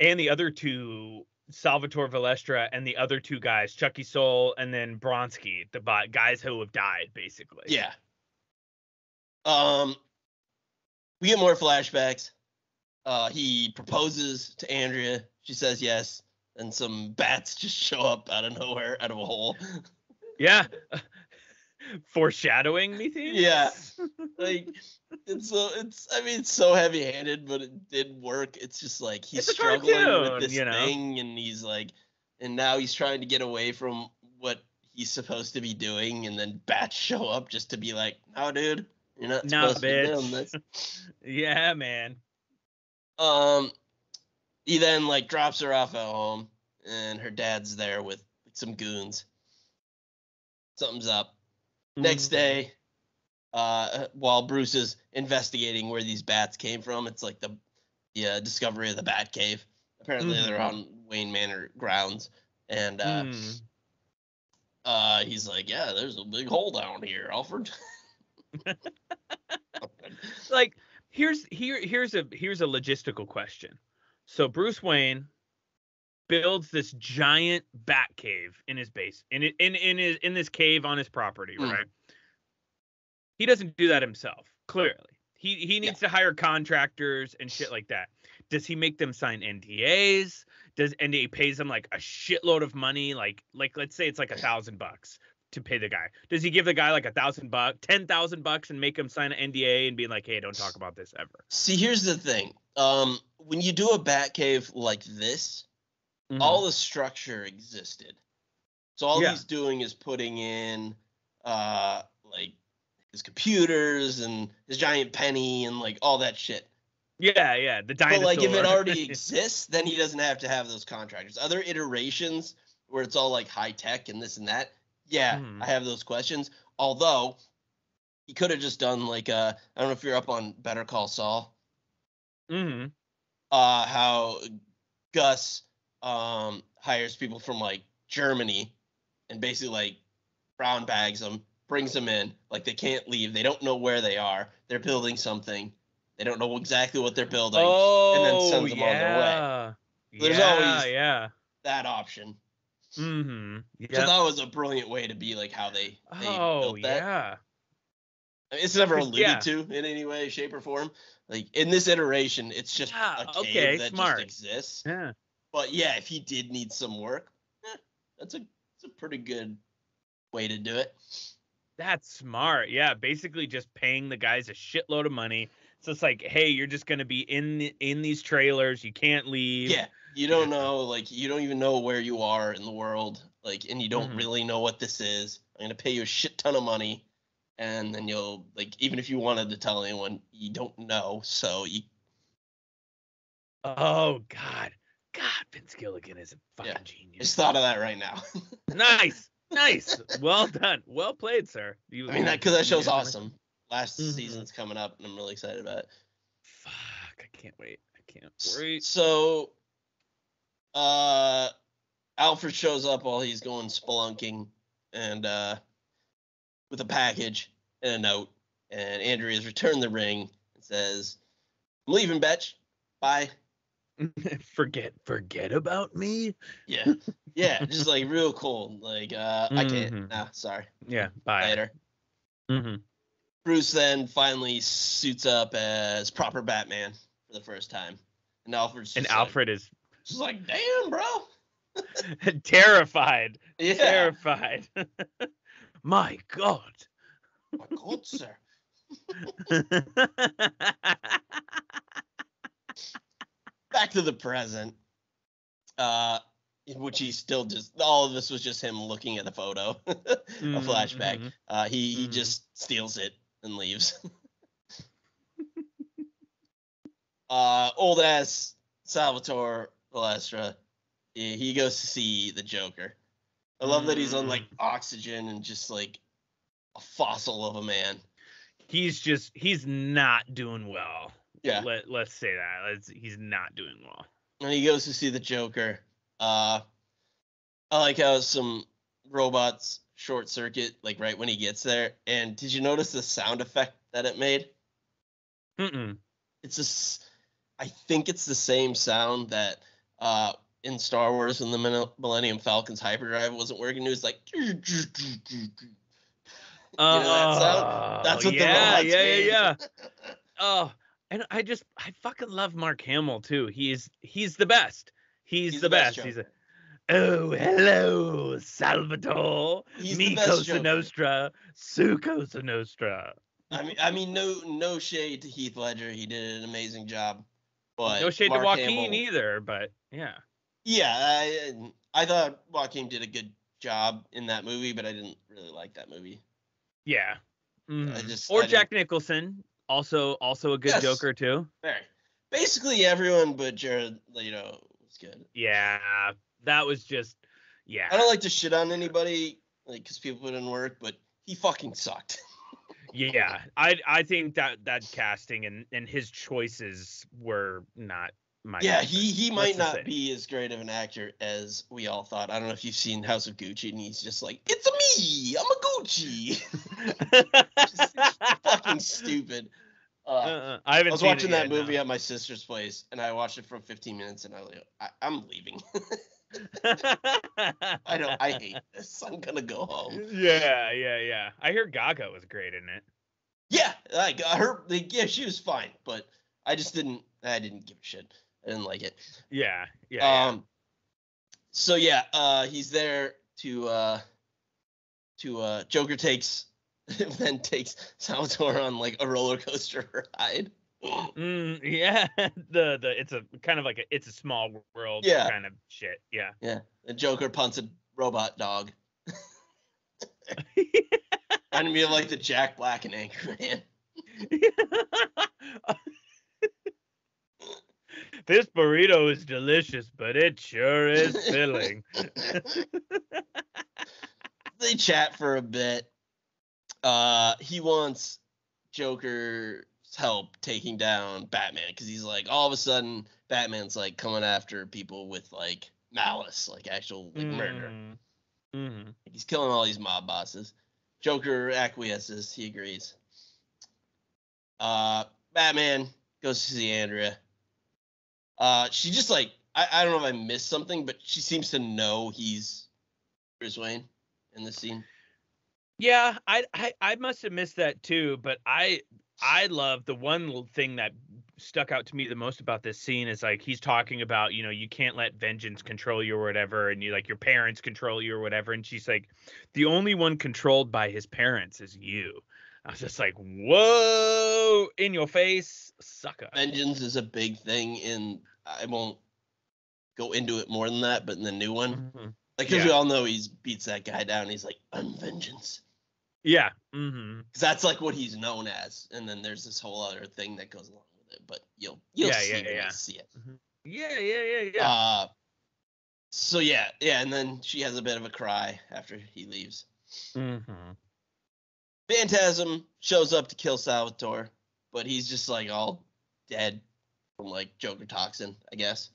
And the other two, Salvatore Valestra and the other two guys, Chuckie Sol and then Bronski, the guys who have died, basically. Yeah. Um, we get more flashbacks. Uh, he proposes to Andrea. She says yes, and some bats just show up out of nowhere, out of a hole. Yeah. Foreshadowing, methinks. Yeah. like it's so it's I mean it's so heavy handed, but it did work. It's just like he's struggling cartoon, with this you know? thing and he's like and now he's trying to get away from what he's supposed to be doing and then bats show up just to be like, No dude, you're not Nah, supposed to be doing this. Yeah, man. Um he then like drops her off at home and her dad's there with some goons. Something's up. Next Mhm. day, uh, while Bruce is investigating where these bats came from, it's like the the uh, discovery of the Bat Cave. Apparently, they're Mhm. on Wayne Manor grounds, and uh, Mm. uh, he's like, "Yeah, there's a big hole down here, Alfred." like here's here here's a here's a logistical question. So Bruce Wayne builds this giant bat cave in his base in in in his in this cave on his property, Mm. right? He doesn't do that himself, clearly. He he needs to hire contractors and shit like that. Does he make them sign NDAs? Does and he pays them like a shitload of money, like like let's say it's like a thousand bucks to pay the guy. Does he give the guy like a thousand bucks, ten thousand bucks, and make him sign an NDA and be like, hey, don't talk about this ever? See, here's the thing. Um, when you do a Bat Cave like this, Mm-hmm. all the structure existed. So all Yeah. he's doing is putting in uh like his computers and his giant penny and like all that shit. yeah, yeah, the dinosaur. But like if it already exists, then he doesn't have to have those contractors. Other iterations where it's all like high tech and this and that, yeah, Mhm. I have those questions. Although he could have just done like uh I don't know if you're up on Better Call Saul. Mm-hmm. uh how Gus um hires people from like Germany and basically like brown bags them, brings them in, like they can't leave, they don't know where they are, they're building something, they don't know exactly what they're building. Oh, then sends them on their way. yeah. There's always- yeah. That option. Mm-hmm. So Yeah. that was a brilliant way to be like how they, they Oh, built that. yeah. I mean, it's never alluded yeah. to in any way, shape, or form. Like in this iteration, it's just Yeah, a cave okay, that smart. just exists. Yeah. But yeah, if he did need some work, eh, that's a that's a pretty good way to do it. That's smart. Yeah, basically just paying the guys a shitload of money. So it's like, hey, you're just gonna be in the, in these trailers. You can't leave. Yeah, you don't know, like you don't even know where you are in the world, like, and you don't Mhm. really know what this is. I'm gonna pay you a shit ton of money, and then you'll like, even if you wanted to tell anyone, you don't know. So you, Oh God, God, Vince Gilligan is a fucking Yeah. genius. just thought of that right now. nice, nice. Well done. Well played, sir. You, I mean, that because that show's awesome. Last Mhm. season's coming up, and I'm really excited about it. Fuck, I can't wait. I can't wait. So, uh, Alfred shows up while he's going spelunking, and uh, with a package and a note. And Andrea's returned the ring and says, I'm leaving, Betch. Bye. forget forget about me. Yeah, yeah, just like real cold. Like uh, I can't. Mhm. Nah, sorry. Yeah, bye. Later. Mm-hmm. Bruce then finally suits up as proper Batman for the first time, and Alfred's And like- Alfred is just like, damn, bro. terrified. Yeah. Terrified. My God. My God, sir. Back to the present. Uh, in which he still just all of this was just him looking at the photo, a flashback. Mhm. Uh, he he Mhm. just steals it and leaves. uh, old ass Salvatore Valestra, he, he goes to see the Joker. I love that he's on like Mm. oxygen and just like a fossil of a man. He's just he's not doing well. Yeah. Let let's say that. Let's, he's not doing well. and he goes to see the Joker. Uh, I like how some robots short circuit like right when he gets there. And did you notice the sound effect that it made? Mm-mm. It's just, I think it's the same sound that uh in Star Wars when the Millennium Falcon's hyperdrive wasn't working. It was like, you know that sound? That's what the Oh, yeah, yeah, yeah, yeah. Oh, and I just I fucking love Mark Hamill too. He's he's the best. He's, He's the, the best best. He's a Oh, hello, Salvatore. He's the best Cosa Nostra, Su Cosa Nostra. I mean, I mean, no, no shade to Heath Ledger. He did an amazing job. But no shade Mark to Joaquin Hamill- either, but yeah. Yeah, I, I thought Joaquin did a good job in that movie, but I didn't really like that movie. Yeah. Mhm. just- or I Jack Nicholson, also also a good Yes. Joker too. Very. Basically, everyone but Jared Leto was good. Yeah, that was just yeah. I don't like to shit on anybody, like, because people put in work, but he fucking sucked. Yeah, I I think that that casting and and his choices were not my. yeah, favorite. he he might not be as great of an actor as we all thought. I don't know if you've seen House of Gucci, and he's just like, "It's a me, I'm a Gucci." fucking stupid. Uh, Uh-uh, I haven't. I was watching that movie at my sister's place, and I watched it for 15 minutes, and I I, I'm leaving. I don't. I hate this. I'm gonna go home. yeah, yeah, yeah. I hear Gaga was great in it. Yeah, like I heard. Like, yeah, she was fine, but I just didn't. I didn't give a shit. I didn't like it. Yeah, yeah. yeah. Um. So yeah, uh, he's there to uh, to uh, Joker takes then takes Salvatore on like a roller coaster ride. Mm, yeah, the the it's a kind of like a it's a small world Yeah. kind of shit. Yeah. Yeah, the Joker punts a robot dog. Reminded me of like the Jack Black and Anchorman. this burrito is delicious, but it sure is filling. they chat for a bit. Uh, he wants Joker's help taking down Batman because he's like, all of a sudden, Batman's like coming after people with like malice, like actual like murder. hmm he's killing all these mob bosses. Joker acquiesces. He agrees. Uh, Batman goes to see Andrea. Uh, she just like I, I don't know if I missed something, but she seems to know he's Bruce Wayne in this scene. Yeah, I, I I must have missed that too, but I I love the one thing that stuck out to me the most about this scene is like he's talking about you know you can't let vengeance control you or whatever and you like your parents control you or whatever and she's like the only one controlled by his parents is you i was just like whoa in your face sucker Vengeance is a big thing in. I won't go into it more than that, but in the new one, Mhm. like because Yeah. we all know he's beats that guy down. He's like, I'm vengeance. Yeah mm-hmm. because that's like what he's known as. And then there's this whole other thing that goes along with it, but you'll you'll Yeah, see yeah, yeah. you see it. yeah yeah yeah yeah Uh, so yeah, yeah, and then she has a bit of a cry after he leaves. mm-hmm. Phantasm shows up to kill Salvatore, but he's just like all dead from like Joker toxin, I guess.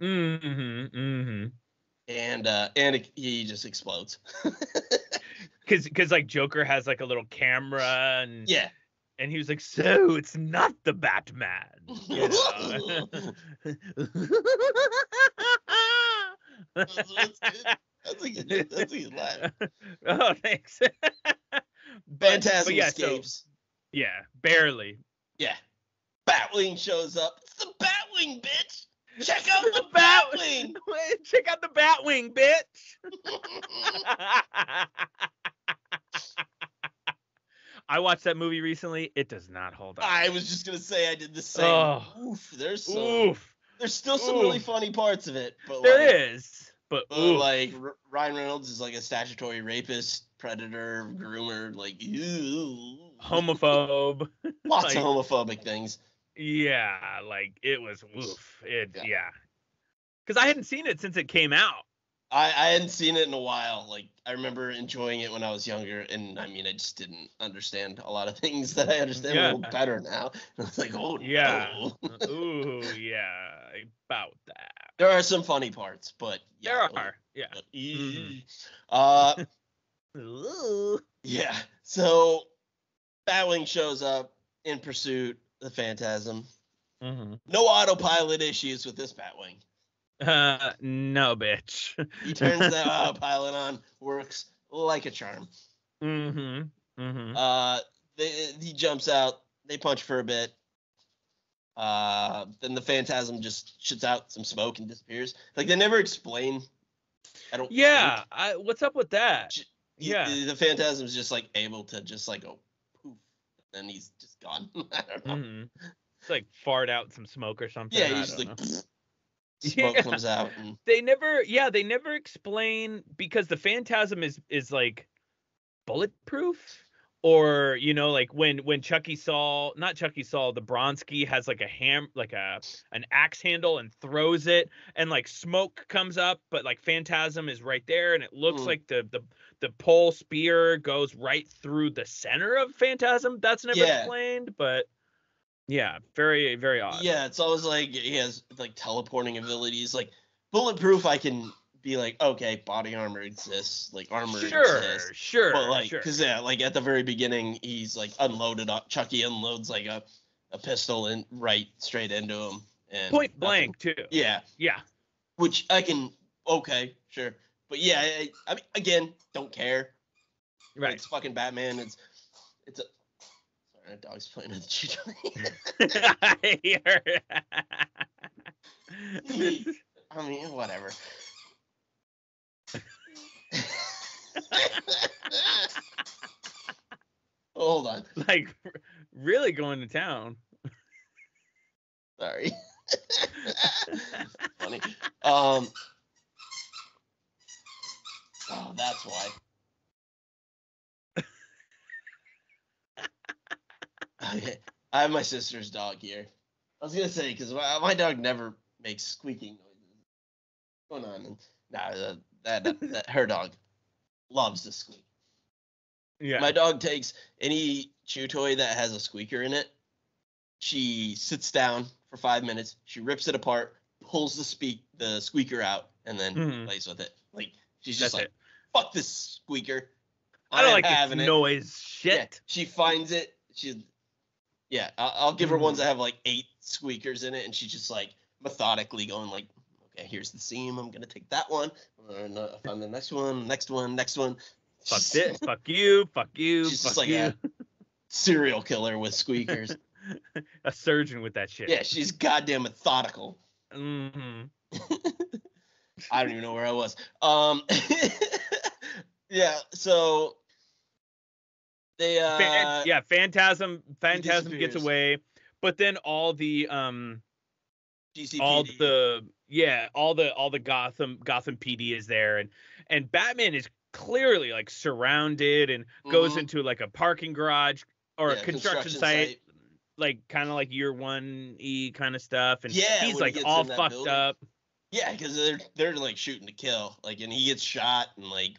Mm-hmm. Mm-hmm. And uh, and it, he just explodes. Cause, cause like Joker has like a little camera and yeah, and he was like, "So it's not the Batman." You know? That's, that's. That's a good. That's a good laugh. oh, thanks. But- Phantasm but yeah, so- escapes. yeah, barely. Yeah. Batwing shows up. It's the Batwing, bitch. Check out the Bat- Batwing. Check out the Batwing, bitch. I watched that movie recently. It does not hold up. I was just gonna say I did the same. Oh. Oof. There's some. Oof. There's still some really funny parts of it, but There like, is, but but, oof. like R- Ryan Reynolds is like a statutory rapist, predator, groomer, like ew. homophobe. Lots like- of homophobic things. Yeah, like it was oof. It Yeah. yeah. Cuz I hadn't seen it since it came out. I, I hadn't seen it in a while. Like I remember enjoying it when I was younger, and I mean I just didn't understand a lot of things that I understand a little better now. And I was like, oh Yeah. no. Ooh, yeah, about that. there are some funny parts, but There yeah, are. Yeah. but- Mhm. Uh Ooh. yeah. So Batwing shows up in pursuit the Phantasm. Mhm. No autopilot issues with this Batwing. Uh no, bitch. He turns the autopilot on, works like a charm. Mm-hmm. Mm-hmm. Uh, they, he jumps out. They punch for a bit. Uh, then the phantasm just shoots out some smoke and disappears. Like they never explain. I don't. Yeah, think. I, what's up with that? Yeah. The, the phantasm's just like able to just like go poof, and he's just gone. I don't know. Mhm. It's like fart out some smoke or something. Yeah, just like know. smoke Yeah. comes out and they never yeah they never explain because the phantasm is is like bulletproof or you know like when when Chuckie Sol not Chuckie Sol the bronski has like a ham like a an axe handle and throws it and like smoke comes up but like phantasm is right there and it looks Mm. like the the the pole spear goes right through the center of phantasm that's never Yeah. explained but yeah very very odd yeah, it's always like he has like teleporting abilities. Like bulletproof, I can be like, okay, body armor exists, like armor sure exists. sure But like, sure. cause yeah, like at the very beginning, he's like unloaded. On, Chuckie unloads like a, a pistol and right straight into him. And point nothing- blank too Yeah, yeah which I can. Okay, sure. But yeah, I, I mean, again, don't care. right It's fucking Batman. It's it's a. Sorry, a dog's playing with the cheetah. I hear- I mean, whatever. Hold on. like really going to town. Sorry. Funny. Um. Oh, that's why. Okay. I have my sister's dog here. I was gonna say because my, my dog never makes squeaking noises. What's going on? Nah, that, that, her dog loves to squeak. Yeah. My dog takes any chew toy that has a squeaker in it. She sits down for five minutes. She rips it apart, pulls the speak the squeaker out, and then Mhm. plays with it. Like she's just That's like, it. "Fuck this squeaker." I don't ain't like this having it." noise Yeah, shit. she finds it. She, yeah, I'll, I'll give her ones Mhm. that have like eight squeakers in it, and she's just like methodically going like, "Okay, here's the seam. I'm gonna take that one. And, uh, find the next one, next one, next one." Fuck this. fuck you. Fuck you. She's fuck just like you. a serial killer with squeakers. A surgeon with that shit. yeah, she's goddamn methodical. Mm-hmm. I don't even know where I was. Um, yeah, so they uh, Fan- yeah. Phantasm. Phantasm gets away, but then all the um GCPD. all the yeah all the all the gotham gotham pd is there and and batman is clearly like surrounded and goes Mhm. into like a parking garage or Yeah, a construction, site, site. like kind of like year one e kind of stuff and Yeah, he's when he like all fucked building. up Yeah, because they're they're like shooting to kill. Like, and he gets shot, and like,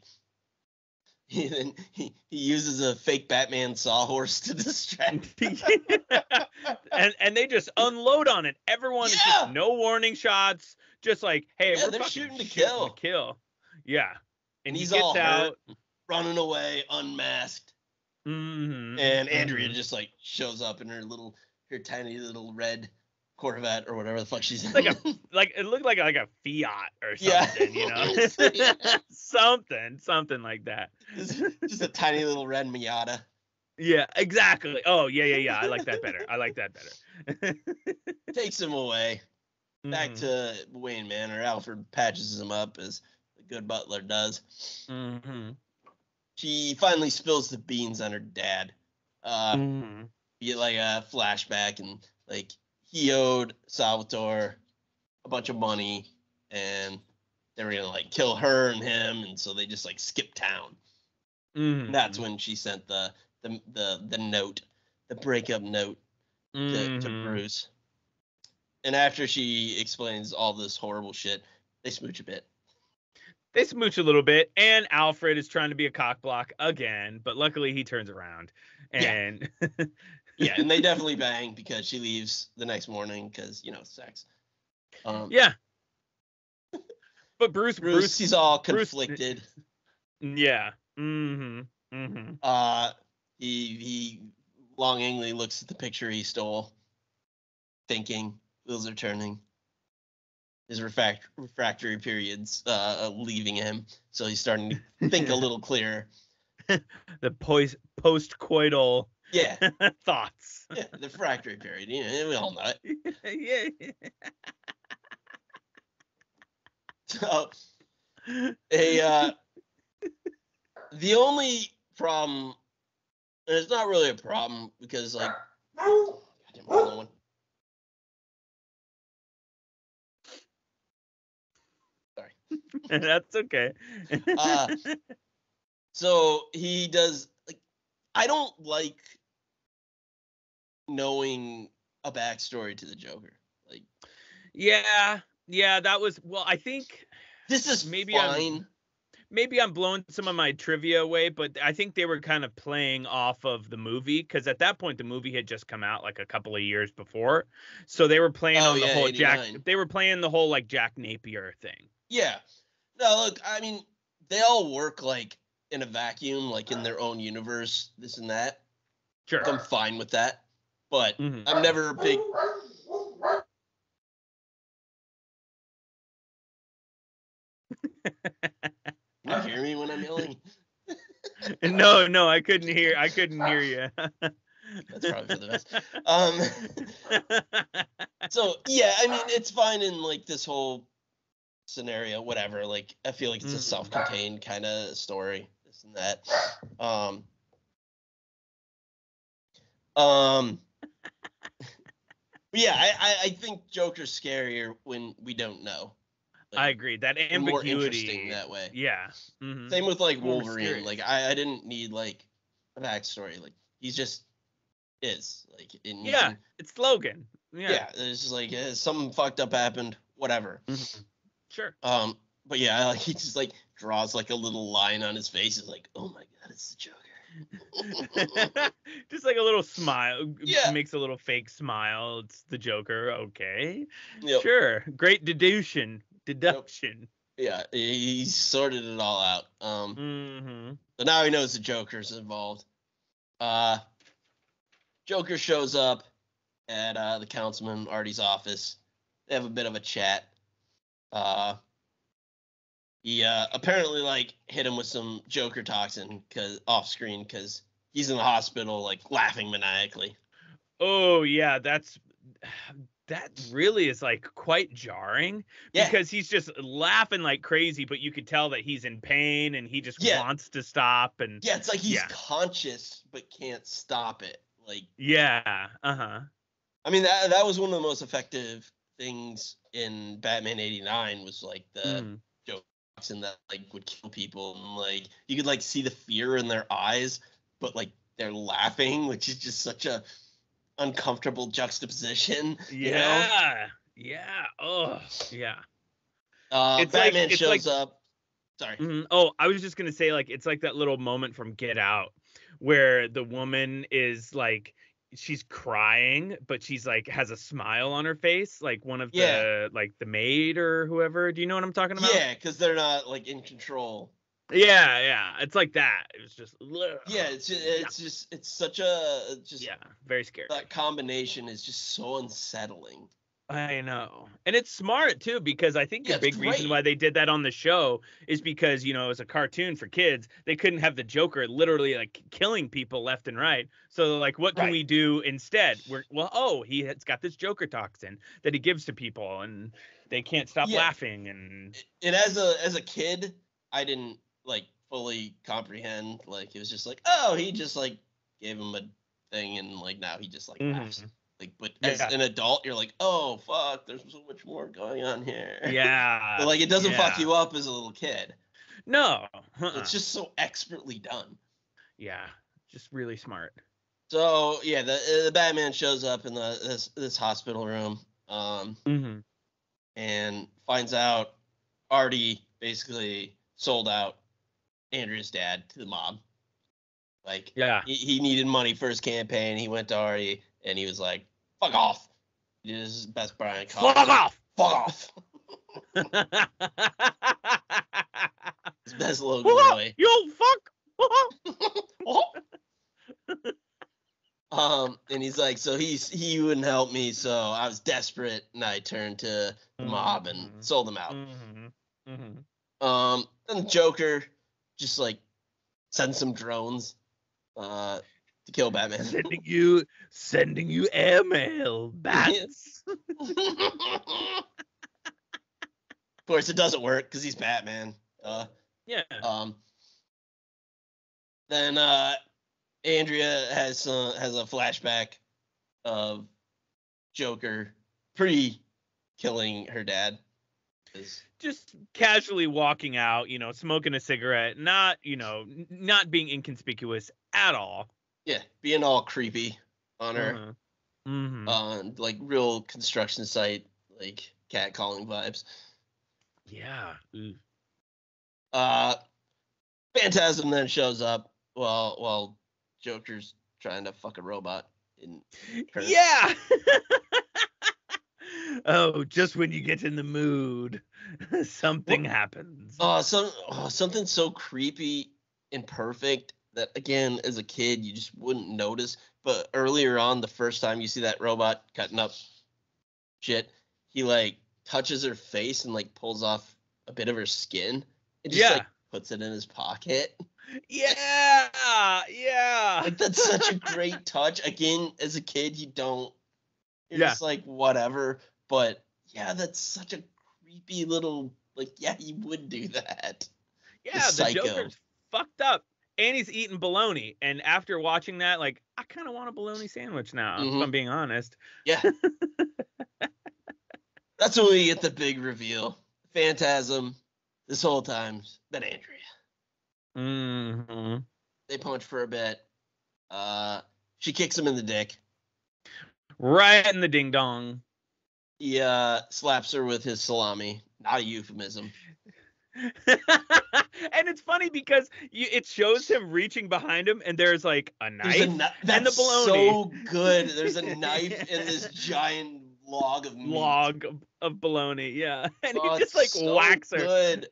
he then he, he uses a fake Batman sawhorse to distract. and and they just unload on it everyone is Yeah. just no warning shots just like hey Yeah, we're they're shooting to shooting kill. kill yeah and, And he he's gets all out hurt, running away, unmasked. Mhm, and Andrea mhm. just like shows up in her little her tiny little red Corvette or whatever the fuck she's in. Like a- like it looked like like a Fiat or Yeah. something, you know, Yeah. something, something like that. just, just a tiny little red Miata. Yeah, exactly. Oh yeah, yeah, yeah. I like that better. I like that better. Takes him away. Back Mhm, to Wayne Manor. Alfred patches him up as a good butler does. mhm, She finally spills the beans on her dad. Uh, mhm. you get like a flashback and like he owed Salvatore a bunch of money and they were gonna like kill her and him and so they just like skipped town. Mhm, That's when she sent the the the, the note, the breakup note to, to mhm. Bruce. And after she explains all this horrible shit, they smooch a bit. They smooch a little bit, and Alfred is trying to be a cockblock again, but luckily he turns around. And Yeah, and they definitely bang because she leaves the next morning because you know sex. Um, yeah. But Bruce, Bruce, Bruce, he's all Bruce- conflicted. yeah. Mm-hmm. Mm-hmm. Uh, he he longingly looks at the picture he stole, thinking wheels are turning. His refract- refractory periods uh, leaving him, so he's starting to think a little clearer. The post post-coital Yeah, thoughts. yeah, the refractory period. You know, we all know it. yeah. So, a uh, the only problem, and it's not really a problem because like, goddamn, hold on one. That's okay. Uh, So he does like I don't like knowing a backstory to the Joker. Like yeah. Yeah, that was well, I think this is Maybe I'm- fine. maybe I'm blowing some of my trivia away, but I think they were kind of playing off of the movie because at that point the movie had just come out like a couple of years before, so they were playing Oh, on the yeah, whole 89. Jack. They were playing the whole like Jack Napier thing. Yeah. No, look, I mean, they all work like in a vacuum, like in uh. their own universe, this and that. Sure. I'm fine with that. But Mhm. I'm never a big You hear me when I'm yelling? no, no, I couldn't hear. I couldn't hear you. That's probably for the best. Um so yeah, I mean it's fine in like this whole scenario, whatever. Like I feel like it's a Mhm. self-contained kind of story, this and that. Um, um, but yeah, I, I I think Joker's scarier when we don't know. I agree. That and more interesting that way. Yeah. mhm. Same with like More Wolverine. Like I, I didn't need like a backstory. Like he's just is like and you Yeah. can- It's Logan. Yeah. yeah. It's just like uh, something fucked up happened. Whatever. Mhm. Sure. Um, but yeah, like he just like draws like a little line on his face. He's like, oh my god, it's the Joker. Just like a little smile. Yeah. Makes a little fake smile. It's the Joker. Okay. Yep. Sure. Great deduction. Deduction. Yeah, he he sorted it all out. Um, Mm-hmm. so now he knows the Joker's involved. Uh, Joker shows up at uh, the councilman Artie's office. They have a bit of a chat. Uh, he uh, apparently like hit him with some Joker toxin cause off screen because he's in the hospital like laughing maniacally. Oh yeah, that's that really is like quite jarring Yeah. because he's just laughing like crazy, but you could tell that he's in pain and he just Yeah. wants to stop and Yeah, it's like he's Yeah. conscious but can't stop it. Like yeah, uh-huh. I mean that that was one of the most effective things in Batman '89 was like the Mm. Toxin that like would kill people and like you could like see the fear in their eyes, but like they're laughing, which is just such a uncomfortable juxtaposition. you know? Yeah. Yeah. Oh, yeah. Uh, It's like- Batman it's shows like- up. Sorry. Mhm. Oh, I was just gonna say, like, it's like that little moment from Get Out where the woman is like, she's crying, but she's like has a smile on her face, like one of Yeah. the like the maid or whoever. Do you know what I'm talking about? Yeah, because they're not like in control. Yeah, yeah. It's like that. It was just ugh. Yeah, it's just, it's just it's such a just yeah, very scary. that combination is just so unsettling. I know. And it's smart too because I think Yeah, the big reason why they did that on the show is because, you know, as a cartoon for kids, they couldn't have the Joker literally like killing people left and right. So like what can Right. we do instead? We're well, oh, he has got this Joker toxin that he gives to people and they can't stop Yeah. laughing and And as a as a kid, I didn't like fully comprehend. Like it was just like, oh, he just like gave him a thing, and like now he just like laughs. Mm-hmm. Like, but as Yeah. an adult, you're like, oh fuck, there's so much more going on here. yeah. But like it doesn't fuck you up as a little kid. No. uh-uh. It's just so expertly done. yeah. Just really smart. So yeah, the the Batman shows up in the this this hospital room, um, Mm-hmm. and finds out Artie basically sold out Andrea's dad to the mob. Like Yeah. he, he needed money for his campaign. He went to Artie and he was like, "Fuck off." He did his best Brian Cox. Fuck off. Fuck off. His best Logan Roy. you fuck. Um, and he's like, so he's he wouldn't help me, so I was desperate, and I turned to the mob and Mhm. sold them out. Mm-hmm. Mm-hmm. Um, then the Joker just like sends some drones, uh, to kill Batman. Sending you, sending you airmail, bats. of course, it doesn't work because he's Batman. Uh, Yeah. um, then uh, Andrea has uh, has a flashback of Joker pre killing her dad. Just casually walking out, you know, smoking a cigarette, not, you know, not being inconspicuous at all. Yeah, being all creepy on her, Mm-hmm. on like real construction site, like cat calling vibes. yeah. Ooh. Uh, Phantasm then shows up while while Joker's trying to fuck a robot. In her- Yeah. oh, just when you get in the mood, something happens. Oh, some oh, something so creepy and perfect that again, as a kid, you just wouldn't notice. But earlier on, the first time you see that robot cutting up shit, he like touches her face and like pulls off a bit of her skin and just Yeah. like puts it in his pocket. Yeah. Yeah. Like that's such a great touch. Again, as a kid, you don't. You're Yeah. just like whatever. But yeah, that's such a creepy little. Like yeah, he would do that. Yeah, the psycho. Joker's fucked up. And he's eating bologna. And after watching that, like, I kind of want a bologna sandwich now, if Mhm. I'm being honest. Yeah. That's when we get the big reveal. Phantasm, this whole time's been Andrea. Mm-hmm. They punch for a bit. Uh, she kicks him in the dick. Right in the ding dong. He uh, slaps her with his salami. Not a euphemism. and it's funny because you, it shows him reaching behind him, and there's like a There's a knife, kni- and the that's bologna. so good. There's a knife in this giant log of meat. log of, of bologna. Yeah, and Oh, he just like so whacks her. Good.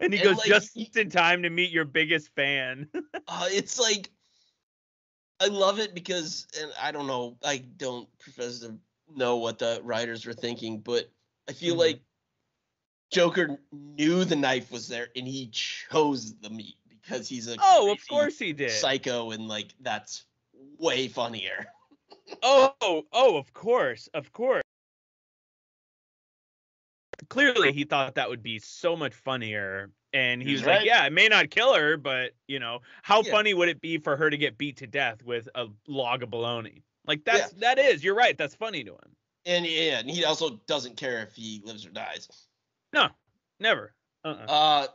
and he And, goes like, just he- in time to meet your biggest fan. Uh, it's like I love it because, and I don't know, I don't profess to know what the writers were thinking, but I feel Mhm. like Joker knew the knife was there and he chose the meat because he's a oh, of course he did. psycho and like that's way funnier. Oh, oh, of course, of course. Clearly, he thought that would be so much funnier, and he He's was like, "Yeah, it may not kill her, but you know, how Yeah. funny would it be for her to get beat to death with a log of bologna? Like that's that is. You're right. That's funny to him. And yeah, and he also doesn't care if he lives or dies. No, never. Uh-uh. Uh,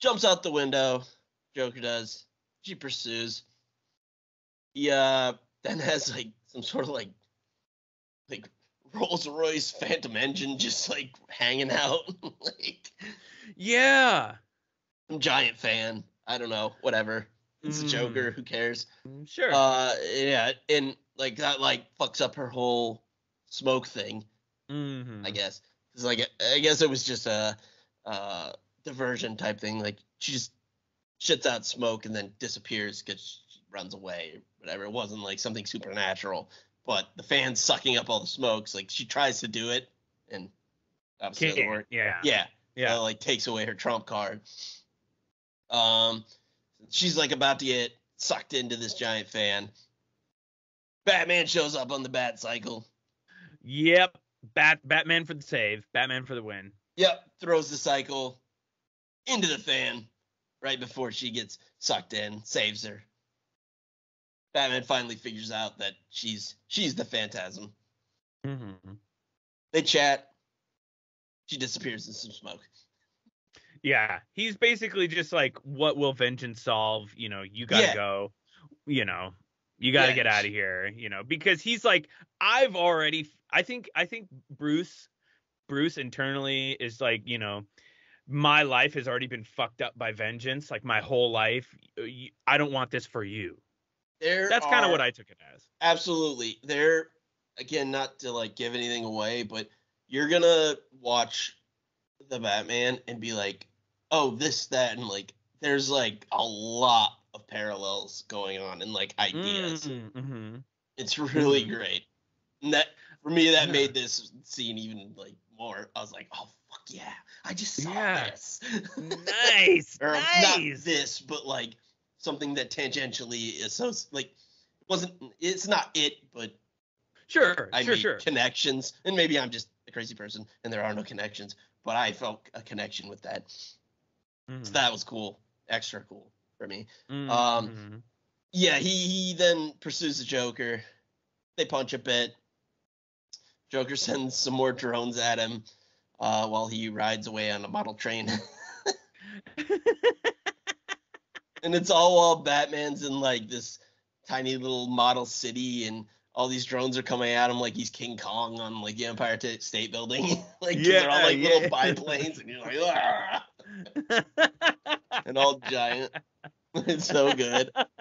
jumps out the window. Joker does. She pursues. He uh then has like some sort of like like Rolls Royce Phantom engine just like hanging out. like yeah, some giant fan. I don't know. Whatever. It's a Mm. Joker. Who cares? Sure. Uh, yeah, and like that like fucks up her whole smoke thing. Mhm. I guess. It's like I guess it was just a uh diversion type thing. Like she just shits out smoke and then disappears because she runs away or whatever. It wasn't like something supernatural, but the fans sucking up all the smokes. Like she tries to do it and obviously doesn't work. yeah. Yeah, Yeah. like takes away her trump card. Um, she's like about to get sucked into this giant fan. Batman shows up on the bat cycle. Yep. Bat Batman for the save. Batman for the win. Yep, throws the cycle into the fan right before she gets sucked in, saves her. Batman finally figures out that she's she's the phantasm. Mm-hmm. They chat. She disappears in some smoke. Yeah, he's basically just like, what will vengeance solve? You know, you gotta Yeah. go. You know, you gotta Yeah, get out of here. You know, because he's like, I've already. I think. I think Bruce, Bruce internally is like, you know, my life has already been fucked up by vengeance. Like my whole life. i don't want this for you. There That's kind of what I took it as. Absolutely. There again, not to like give anything away, but you're gonna watch the Batman and be like, oh, this, that, and like there's like a lot of parallels going on and like ideas. Mm-hmm. It's really Mhm. great. And that for me that Yeah. made this scene even like more I was like, oh fuck yeah. I just saw Yeah. this. Nice, or not this, but like something that tangentially is so like it wasn't it's not it, but Sure, I sure, sure. connections. And maybe I'm just a crazy person and there are no connections, but I felt a connection with that. Mhm. So that was cool. Extra cool for me. um, Mhm. Yeah, he he then pursues the Joker. They punch a bit. Joker sends some more drones at him uh, while he rides away on a model train. and it's all while Batman's in like this tiny little model city, and all these drones are coming at him like he's King Kong on like the Empire Ta- State Building. like 'cause they're all like yeah. little biplanes, and you're like, and all giant. it's so good.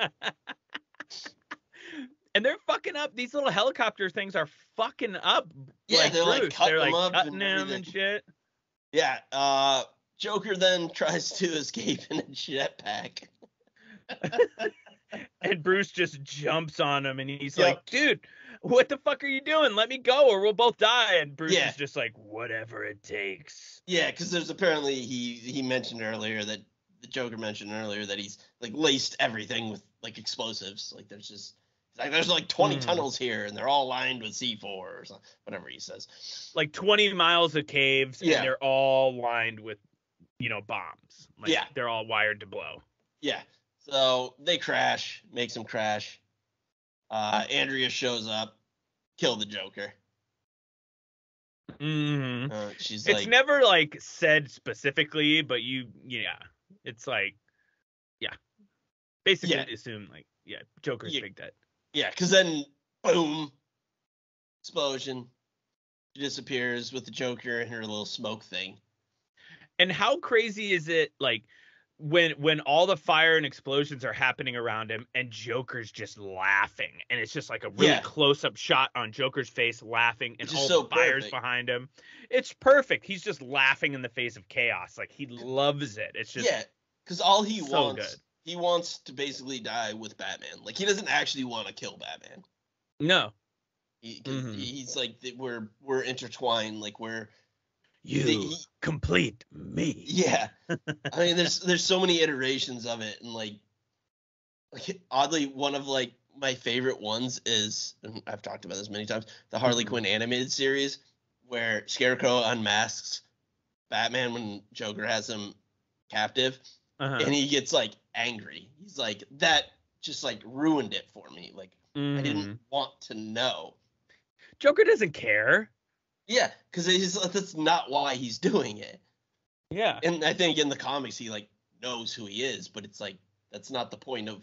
and they're fucking up. These little helicopter things are fucking up. Yeah, like they're, like, cutting they're them like up cutting and him and shit. Yeah, uh, Joker then tries to escape in a jetpack. And Bruce just jumps on him and he's Yep. like, dude, what the fuck are you doing? Let me go or we'll both die. And Bruce Yeah. is just like, whatever it takes. Yeah, because there's apparently he he mentioned earlier that the Joker mentioned earlier that he's like laced everything with like explosives. Like there's just like there's like 20 Mhm. tunnels here and they're all lined with C4 or something, whatever he says. Like 20 miles of caves Yeah. and they're all lined with, you know, bombs. Like Yeah. they're all wired to blow. Yeah. So they crash, makes him crash. Uh, Andrea shows up, kill the Joker. hmm Uh, she's It's like, never like said specifically, but you, yeah, it's like, yeah, basically Yeah. assume like, yeah, Joker's Yeah. big dead. yeah, because then boom, explosion. She disappears with the Joker and her little smoke thing. And how crazy is it like when when all the fire and explosions are happening around him and Joker's just laughing and it's just like a really Yeah. close up shot on Joker's face laughing and all so the fires perfect. behind him. It's perfect. He's just laughing in the face of chaos. Like he loves it. It's just yeah, because all he so wants, good. he wants to basically die with Batman. Like he doesn't actually want to kill Batman. no. He, Mhm. He's like we're we're intertwined. Like we're You he- complete me. yeah. I mean, there's there's so many iterations of it, and like, like oddly, one of like my favorite ones is and I've talked about this many times. The Harley Mhm. Quinn animated series, where Scarecrow unmasks Batman when Joker has him captive, Uh-huh. and he gets like angry. He's like, that just like ruined it for me. Like I Mhm. didn't want to know. Joker doesn't care. Yeah, because that's not why he's doing it. Yeah. And I think in the comics he like knows who he is, but it's like that's not the point of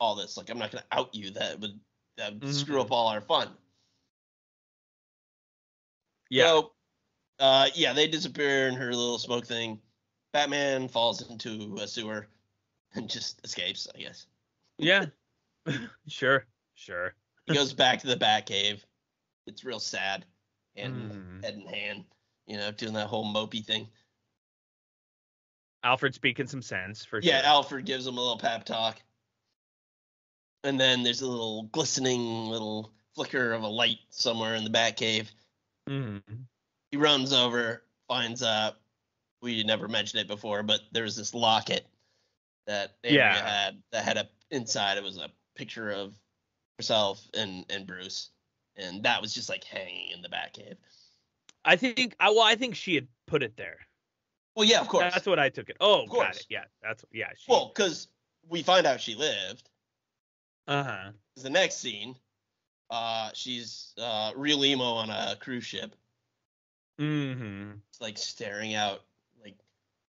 all this. Like I'm not gonna out you. That would that would screw Mhm. up all our fun. Yeah. So, uh, yeah, they disappear in her little smoke thing. Batman falls into a sewer and just escapes. I guess yeah. sure. Sure. he goes back to the Batcave. It's real sad, and Mhm. head in hand, you know, doing that whole mopey thing. Alfred speaking some sense for Yeah, sure. Alfred gives him a little pep talk. And then there's a little glistening little flicker of a light somewhere in the bat cave. Mhm. He runs over, finds uh we never mentioned it before, but there was this locket that Andrea Yeah. had that had a inside it was a picture of herself and and Bruce. And that was just like hanging in the bat cave. I think I well, I think she had put it there. Well, yeah, of course. That's what I took it. Oh, got course. it. Yeah, that's yeah. She, well, because we find out she lived. uh huh. the next scene, uh, she's uh, real emo on a cruise ship. Mm-hmm. It's like staring out like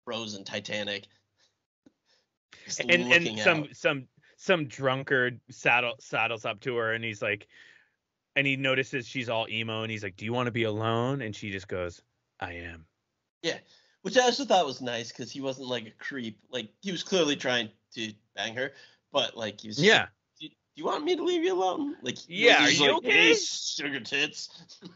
frozen Titanic. And and some out. some some drunkard saddle saddles up to her and he's like, and he notices she's all emo and he's like, "Do you want to be alone?" And she just goes, "I am." Yeah. Which I also thought was nice because he wasn't like a creep. Like he was clearly trying to bang her, but like he was Yeah. like, do, do you want me to leave you alone? Like Yeah, are you like, okay? "Hey, sugar tits.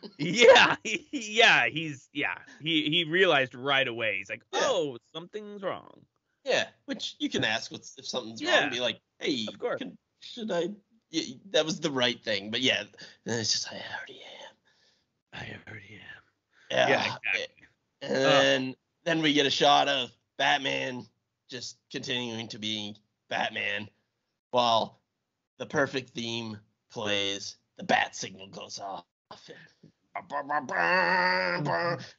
yeah, yeah, he's yeah. He he realized right away. He's like, Yeah. "Oh, something's wrong." Yeah, which you can ask if something's Yeah, wrong. Be like, hey, of course. can- should I? Yeah, that was the right thing. But yeah, then it's just I already am. I already am. Yeah, Yeah, exactly. And then then we get a shot of Batman just continuing to be Batman, while the perfect theme plays. The bat signal goes off.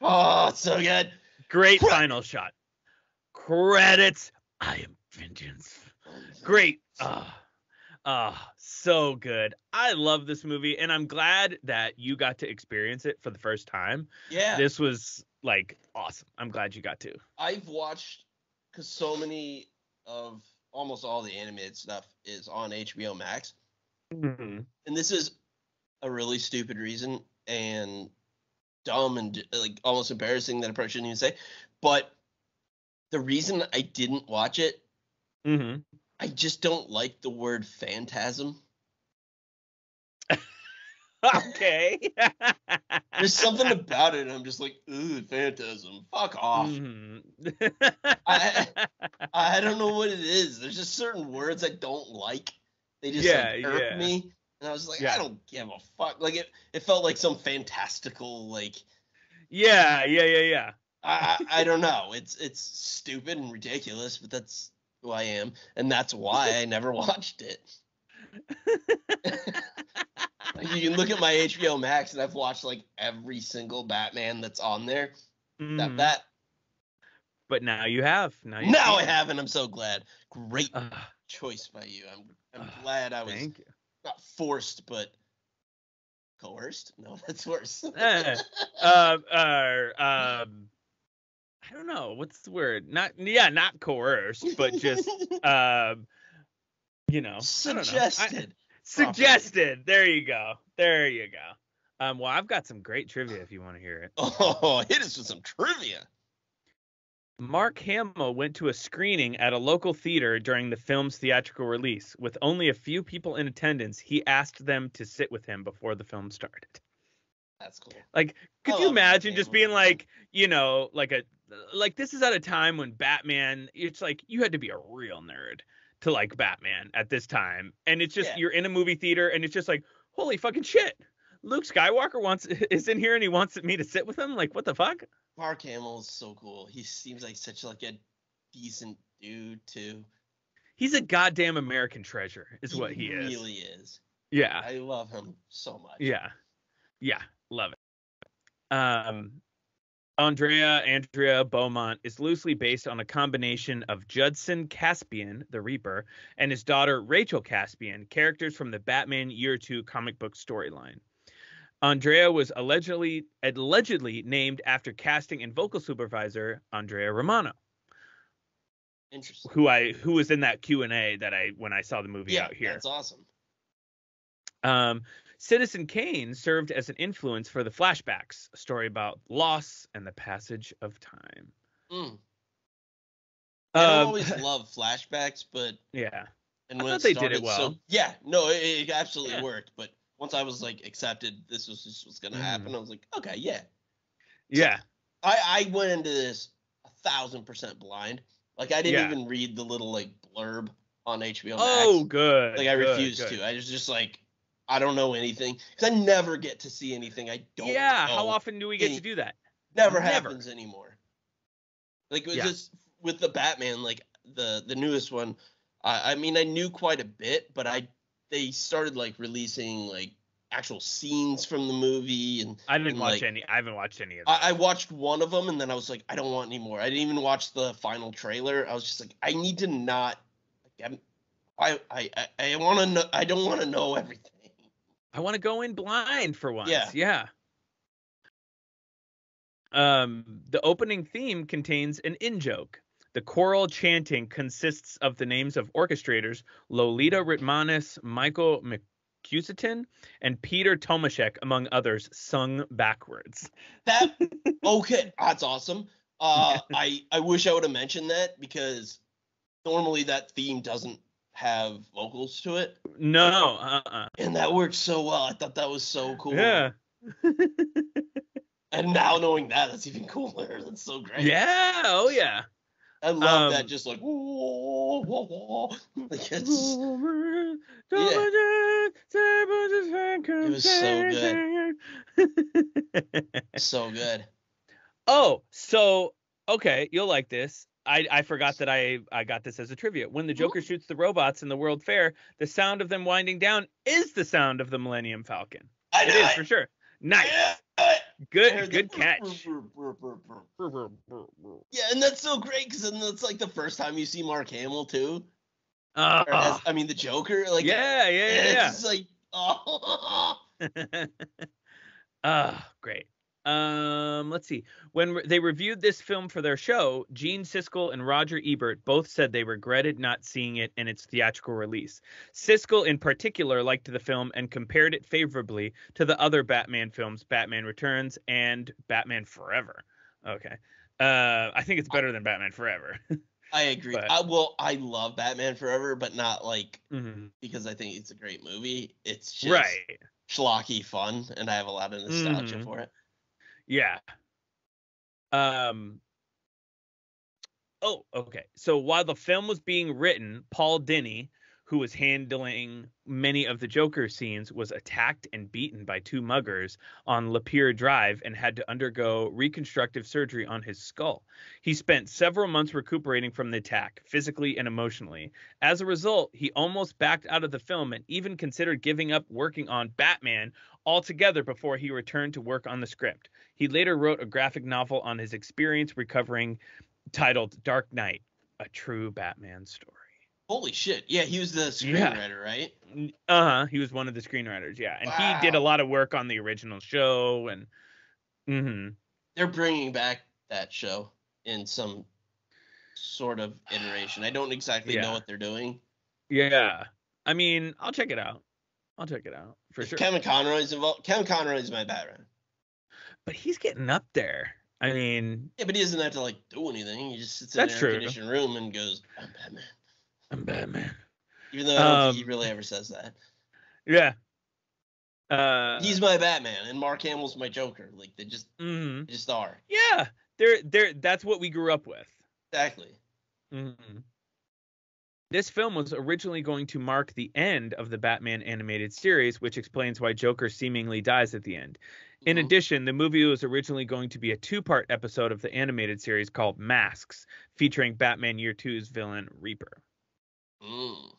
Oh, it's so good. Great final shot. Credits. I am vengeance. Great. Ah, ah, so good. I love this movie, and I'm glad that you got to experience it for the first time. Yeah. This was like awesome. I'm glad you got to. I've watched because so many of almost all the animated stuff is on HBO Max, Mm-hmm. and this is a really stupid reason and dumb and like almost embarrassing that I probably shouldn't even say, but the reason I didn't watch it, Mm-hmm. I just don't like the word phantasm. Okay. There's something about it. I'm just like, ooh, phantasm. Fuck off. Mhm. I- I don't know what it is. There's just certain words I don't like. They just Yeah, like irk yeah. me. And I was like, Yeah. I don't give a fuck. Like it, it felt like some fantastical like yeah, yeah, yeah, yeah. I, I I don't know. It's it's stupid and ridiculous, but that's who I am, and that's why I never watched it. You can look at my HBO Max, and I've watched like every single Batman that's on there. That Mhm. that But now you have. Now, you now I have, and I'm so glad. Great Ah, choice by you. I'm I'm Ah, glad I was thank you. not forced, but coerced. No, that's worse. Eh, um, uh, um, I don't know what's the word. Not yeah, not coerced, but just um, you know, know. I- suggested. suggested. There you go. There you go. Um, well, I've got some great trivia if you want to hear it. Oh, hit us with some trivia. Mark Hamill went to a screening at a local theater during the film's theatrical release. With only a few people in attendance, he asked them to sit with him before the film started. That's cool. Like, could you imagine just being like, you know, like a like this is at a time when Batman, it's like you had to be a real nerd to like Batman at this time. And it's just Yeah. you're in a movie theater and it's just like, holy fucking shit. Luke Skywalker wants is in here and he wants me to sit with him? Like, what the fuck? Mark Hamill is so cool. He seems like such like a decent dude too. He's a goddamn American treasure, is what he is. He really is. Yeah. I love him so much. Yeah. Yeah. Love it. Um Andrea Andrea Beaumont is loosely based on a combination of Judson Caspian, the Reaper, and his daughter Rachel Caspian, characters from the Batman Year 2 comic book storyline. Andrea was allegedly allegedly named after casting and vocal supervisor Andrea Romano, Interesting. who I who was in that Q&A that I when I saw the movie Yeah, out here. that's awesome. Um, Citizen Kane served as an influence for the flashbacks, a story about loss and the passage of time. Mm. I don't Um, always love flashbacks, but yeah, and I when thought it they did it well. So, yeah, no, it, it absolutely Yeah. worked. But once I was like accepted, this was just what's gonna Mhm. happen. I was like, okay, yeah. yeah, I I went into this a thousand percent blind, Like I didn't Yeah. even read the little like blurb on HBO Max. Oh, good. like I good, refused good. to. I was just like, I don't know anything because I never get to see anything I don't. Yeah. How often do we get any- to do that? Never, Never. happens anymore. Like it was Yeah. just with the Batman, like the the newest one. I, I mean, I knew quite a bit, but I they started like releasing like actual scenes from the movie, and I didn't and, watch like, any. I haven't watched any of that. I, I watched one of them, and then I was like, I don't want any more. I didn't even watch the final trailer. I was just like, I need to not. Like, I I I, I want to know. I don't want to know everything. I want to go in blind for once. Yeah. Yeah. Um, the opening theme contains an in joke. The choral chanting consists of the names of orchestrators Lolita Ritmanis, Michael McCuistion, and Peter Tomashek, among others, sung backwards. That okay, that's awesome. Uh, I I wish I would have mentioned that because normally that theme doesn't have vocals to it, No, uh-uh. and that worked so well. I thought that was so cool. Yeah. And now knowing that, that's even cooler. That's so great. Yeah. Oh, yeah. I love that. Um, Just like whoa, whoa, whoa. Like it's It was so good. so good. oh, so okay, you'll like this. I, I forgot that I, I got this as a trivia. When the Joker shoots the robots in the World Fair, the sound of them winding down is the sound of the Millennium Falcon. I It know for sure. Nice. Yeah, Good good the catch. brr, brr, brr, brr, brr. Yeah, and that's so great because then that's like the first time you see Mark Hamill too. Or as, Oh, I mean, the Joker. Like, yeah, yeah, it's yeah, just like, oh. yeah. Ah, great. Um, let's see. When re- they reviewed this film for their show, Gene Siskel and Roger Ebert both said they regretted not seeing it in its theatrical release. Siskel, in particular, liked the film and compared it favorably to the other Batman films, Batman Returns and Batman Forever. Okay. Uh, I think it's better than Batman Forever. I agree. But- I well, I love Batman Forever, but not like Mhm. because I think it's a great movie. It's just Right. schlocky fun, and I have a lot of nostalgia Mhm. for it. Yeah. Um. Oh, okay. So while the film was being written, Paul Dini, who was handling many of the Joker scenes, was attacked and beaten by two muggers on Lapeer Drive and had to undergo reconstructive surgery on his skull. He spent several months recuperating from the attack, physically and emotionally. As a result, he almost backed out of the film and even considered giving up working on Batman altogether before he returned to work on the script. He later wrote a graphic novel on his experience recovering titled Dark Night, a true Batman story. Holy shit! Yeah, he was the Yeah. screenwriter, right? Uh huh. He was one of the screenwriters, yeah. And he did a lot of work on the original show and. hmm They're bringing back that show in some sort of iteration. I don't exactly Yeah. know what they're doing. Yeah. I mean, I'll check it out. I'll check it out for If sure. Kevin Conroy's involved. Kevin Conroy's my Batman. but he's getting up there. I mean, Yeah, but he doesn't have to like do anything. He just sits in an air conditioned room and goes, "I'm Batman." I'm Batman. Even though I don't Um, think he really ever says that. Yeah. Uh, He's my Batman and Mark Hamill's my Joker. Like they just mm-hmm. they just are. Yeah. They're, they're, that's what we grew up with. Exactly. Mhm. This film was originally going to mark the end of the Batman animated series, which explains why Joker seemingly dies at the end. In Mhm. addition, the movie was originally going to be a two part episode of the animated series called Masks, featuring Batman Year Two's villain, Reaper. Mm.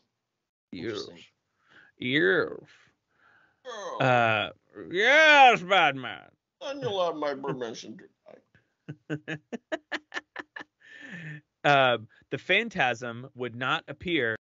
Yes. Oh, Uh, yes, Batman. and you'll have my permission to die. um, the Phantasm would not appear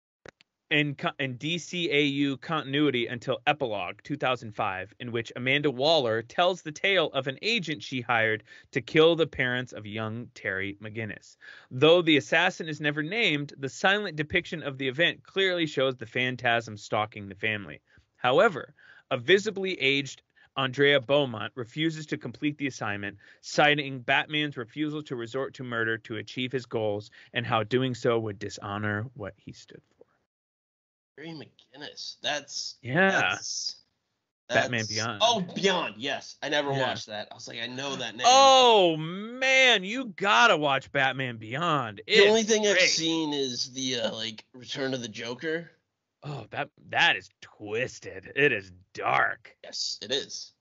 in in DCAU continuity until Epilogue 2005, in which Amanda Waller tells the tale of an agent she hired to kill the parents of young Terry McGinnis. Though the assassin is never named, the silent depiction of the event clearly shows the Phantasm stalking the family. However, a visibly aged Andrea Beaumont refuses to complete the assignment, citing Batman's refusal to resort to murder to achieve his goals and how doing so would dishonor what he stood for. Terry McGinnis. That's Yeah. That's, Batman Beyond. Oh, Beyond. Yes, I never Yeah. watched that. I was like, I know that name. Oh man, you gotta watch Batman Beyond. the only thing I've seen is the uh, like Return of the Joker. Oh, that that is twisted. It is dark. Yes, it is.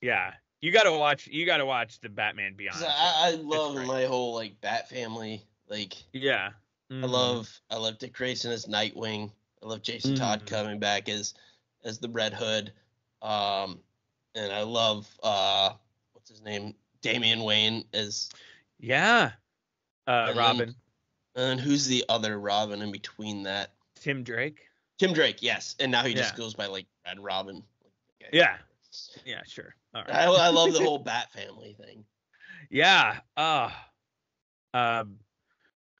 Yeah, you gotta watch. You gotta watch the Batman Beyond. I, I love my whole like Bat family. Like yeah, I Mhm. love I love Dick Grayson as Nightwing. I love Jason Todd Mhm. coming back as as the Red Hood. Um, and I love uh, what's his name, Damian Wayne as. Yeah, uh, And then- Robin, And who's the other Robin in between that? Tim Drake. Tim Drake, yes. And now he just Yeah. goes by like Red Robin. Okay. Yeah. Yeah, sure. All right. I, I love the whole Bat family thing. Yeah. Uh, um,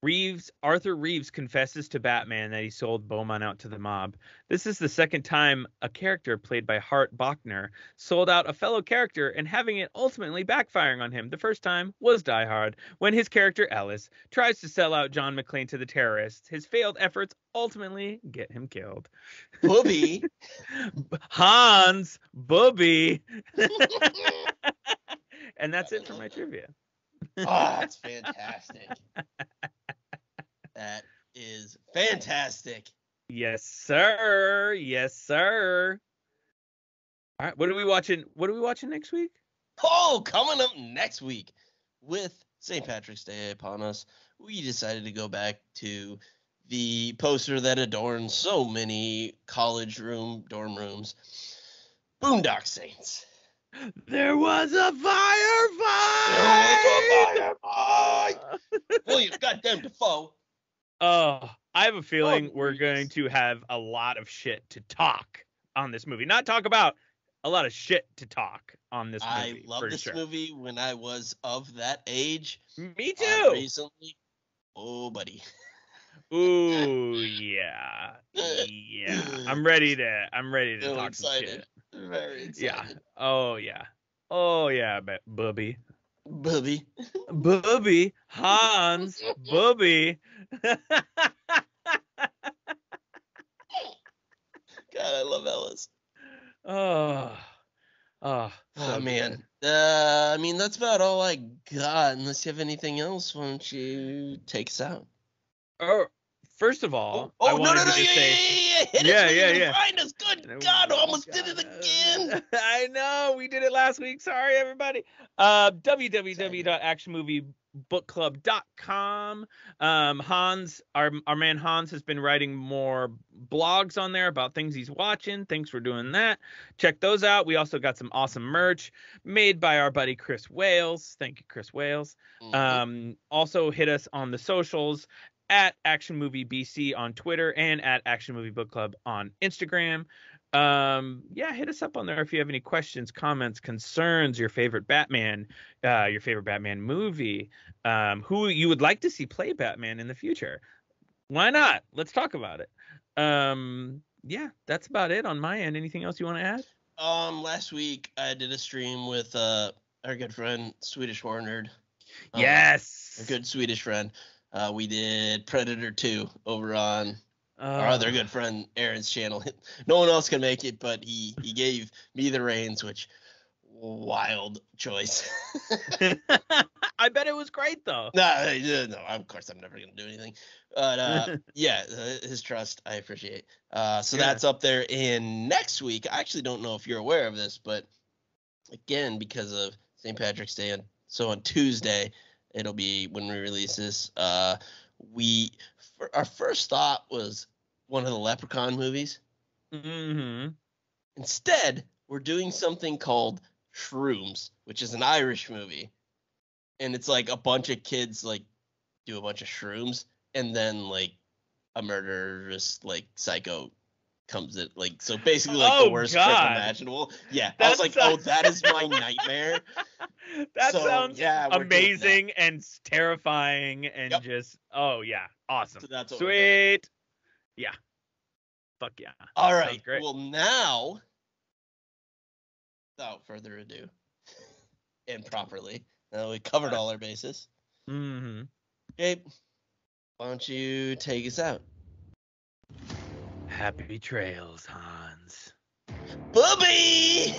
Reeves, Arthur Reeves confesses to Batman that he sold Beaumont out to the mob. This is the second time a character played by Hart Bochner sold out a fellow character and having it ultimately backfiring on him. The first time was Die Hard, when his character Ellis tries to sell out John McClane to the terrorists. His failed efforts ultimately get him killed. Booby. Hans, Booby. and that's it for my trivia. oh, that's fantastic. That is fantastic. Yes, sir. Yes, sir. All right, what are we watching? What are we watching next week? Oh, coming up next week with St. Patrick's Day upon us, we decided to go back to the poster that adorns so many college room dorm rooms. Boondock Saints. There was a firefight. William goddamn Dafoe. Oh, I have a feeling we're going to have a lot of shit to talk on this movie. Not talk about, a lot of shit to talk on this movie. I love this sure. movie when I was of that age. Me Uh, too. recently. Oh, buddy. Ooh, yeah, yeah. I'm ready to. I'm ready to talk some shit. Very excited. Yeah. Oh yeah. Oh yeah, bu- bubby. Bubby. Bubby. Hans. Bubby. God, I love Ellis. oh. Oh. so Oh man. Uh, I mean that's about all I got. Unless you have anything else, why don't you take us out? Oh, first of all, oh I no no no! Yeah, say. yeah, yeah, hit Yeah, yeah, yeah. Find us. Good God, I almost did it again. I know we did it last week. Sorry, everybody. Uh, www.actionmoviebookclub.com. Um, Hans, our our man Hans, has been writing more blogs on there about things he's watching. Thanks for doing that. Check those out. We also got some awesome merch made by our buddy Chris Wales. Thank you, Chris Wales. Mhm. Um, also hit us on the socials at Action Movie BC on Twitter and at Action Movie Book Club on Instagram. Um, yeah, hit us up on there if you have any questions, comments, concerns, your favorite Batman, uh, your favorite Batman movie, um, who you would like to see play Batman in the future. Why not? Let's talk about it. Um, yeah, that's about it on my end. Anything else you want to add? Um, last week I did a stream with uh our good friend Swedish Horror Nerd. Um, yes. a good Swedish friend. Uh, we did Predator 2 over on our Uh, other good friend Aaron's channel. No one else can make it, but he he gave me the reins, which wild choice. I bet it was great though. no, uh, no, of course I'm never gonna do anything. But uh, yeah, uh, his trust I appreciate. Uh, so Yeah. that's up there. And next week, I actually don't know if you're aware of this, but again, because of St. Patrick's Day, and so on Tuesday, it'll be when we release this. Uh, we our first thought was one of the Leprechaun movies. hmm Instead, we're doing something called Shrooms, which is an Irish movie. And it's like a bunch of kids like do a bunch of shrooms and then like a murderous like psycho comes in like so basically like Oh, the worst trip imaginable. Yeah. I That was like, oh, that is my nightmare. that So, sounds yeah, that. amazing and terrifying and Yep. just oh yeah, awesome. So that's what we're doing. Sweet. Yeah. Fuck yeah. All Sounds right. great. Well now without further ado and properly. Now we covered all our bases. Mm-hmm. Gabe, why don't you take us out? Happy trails, Hans. Booby!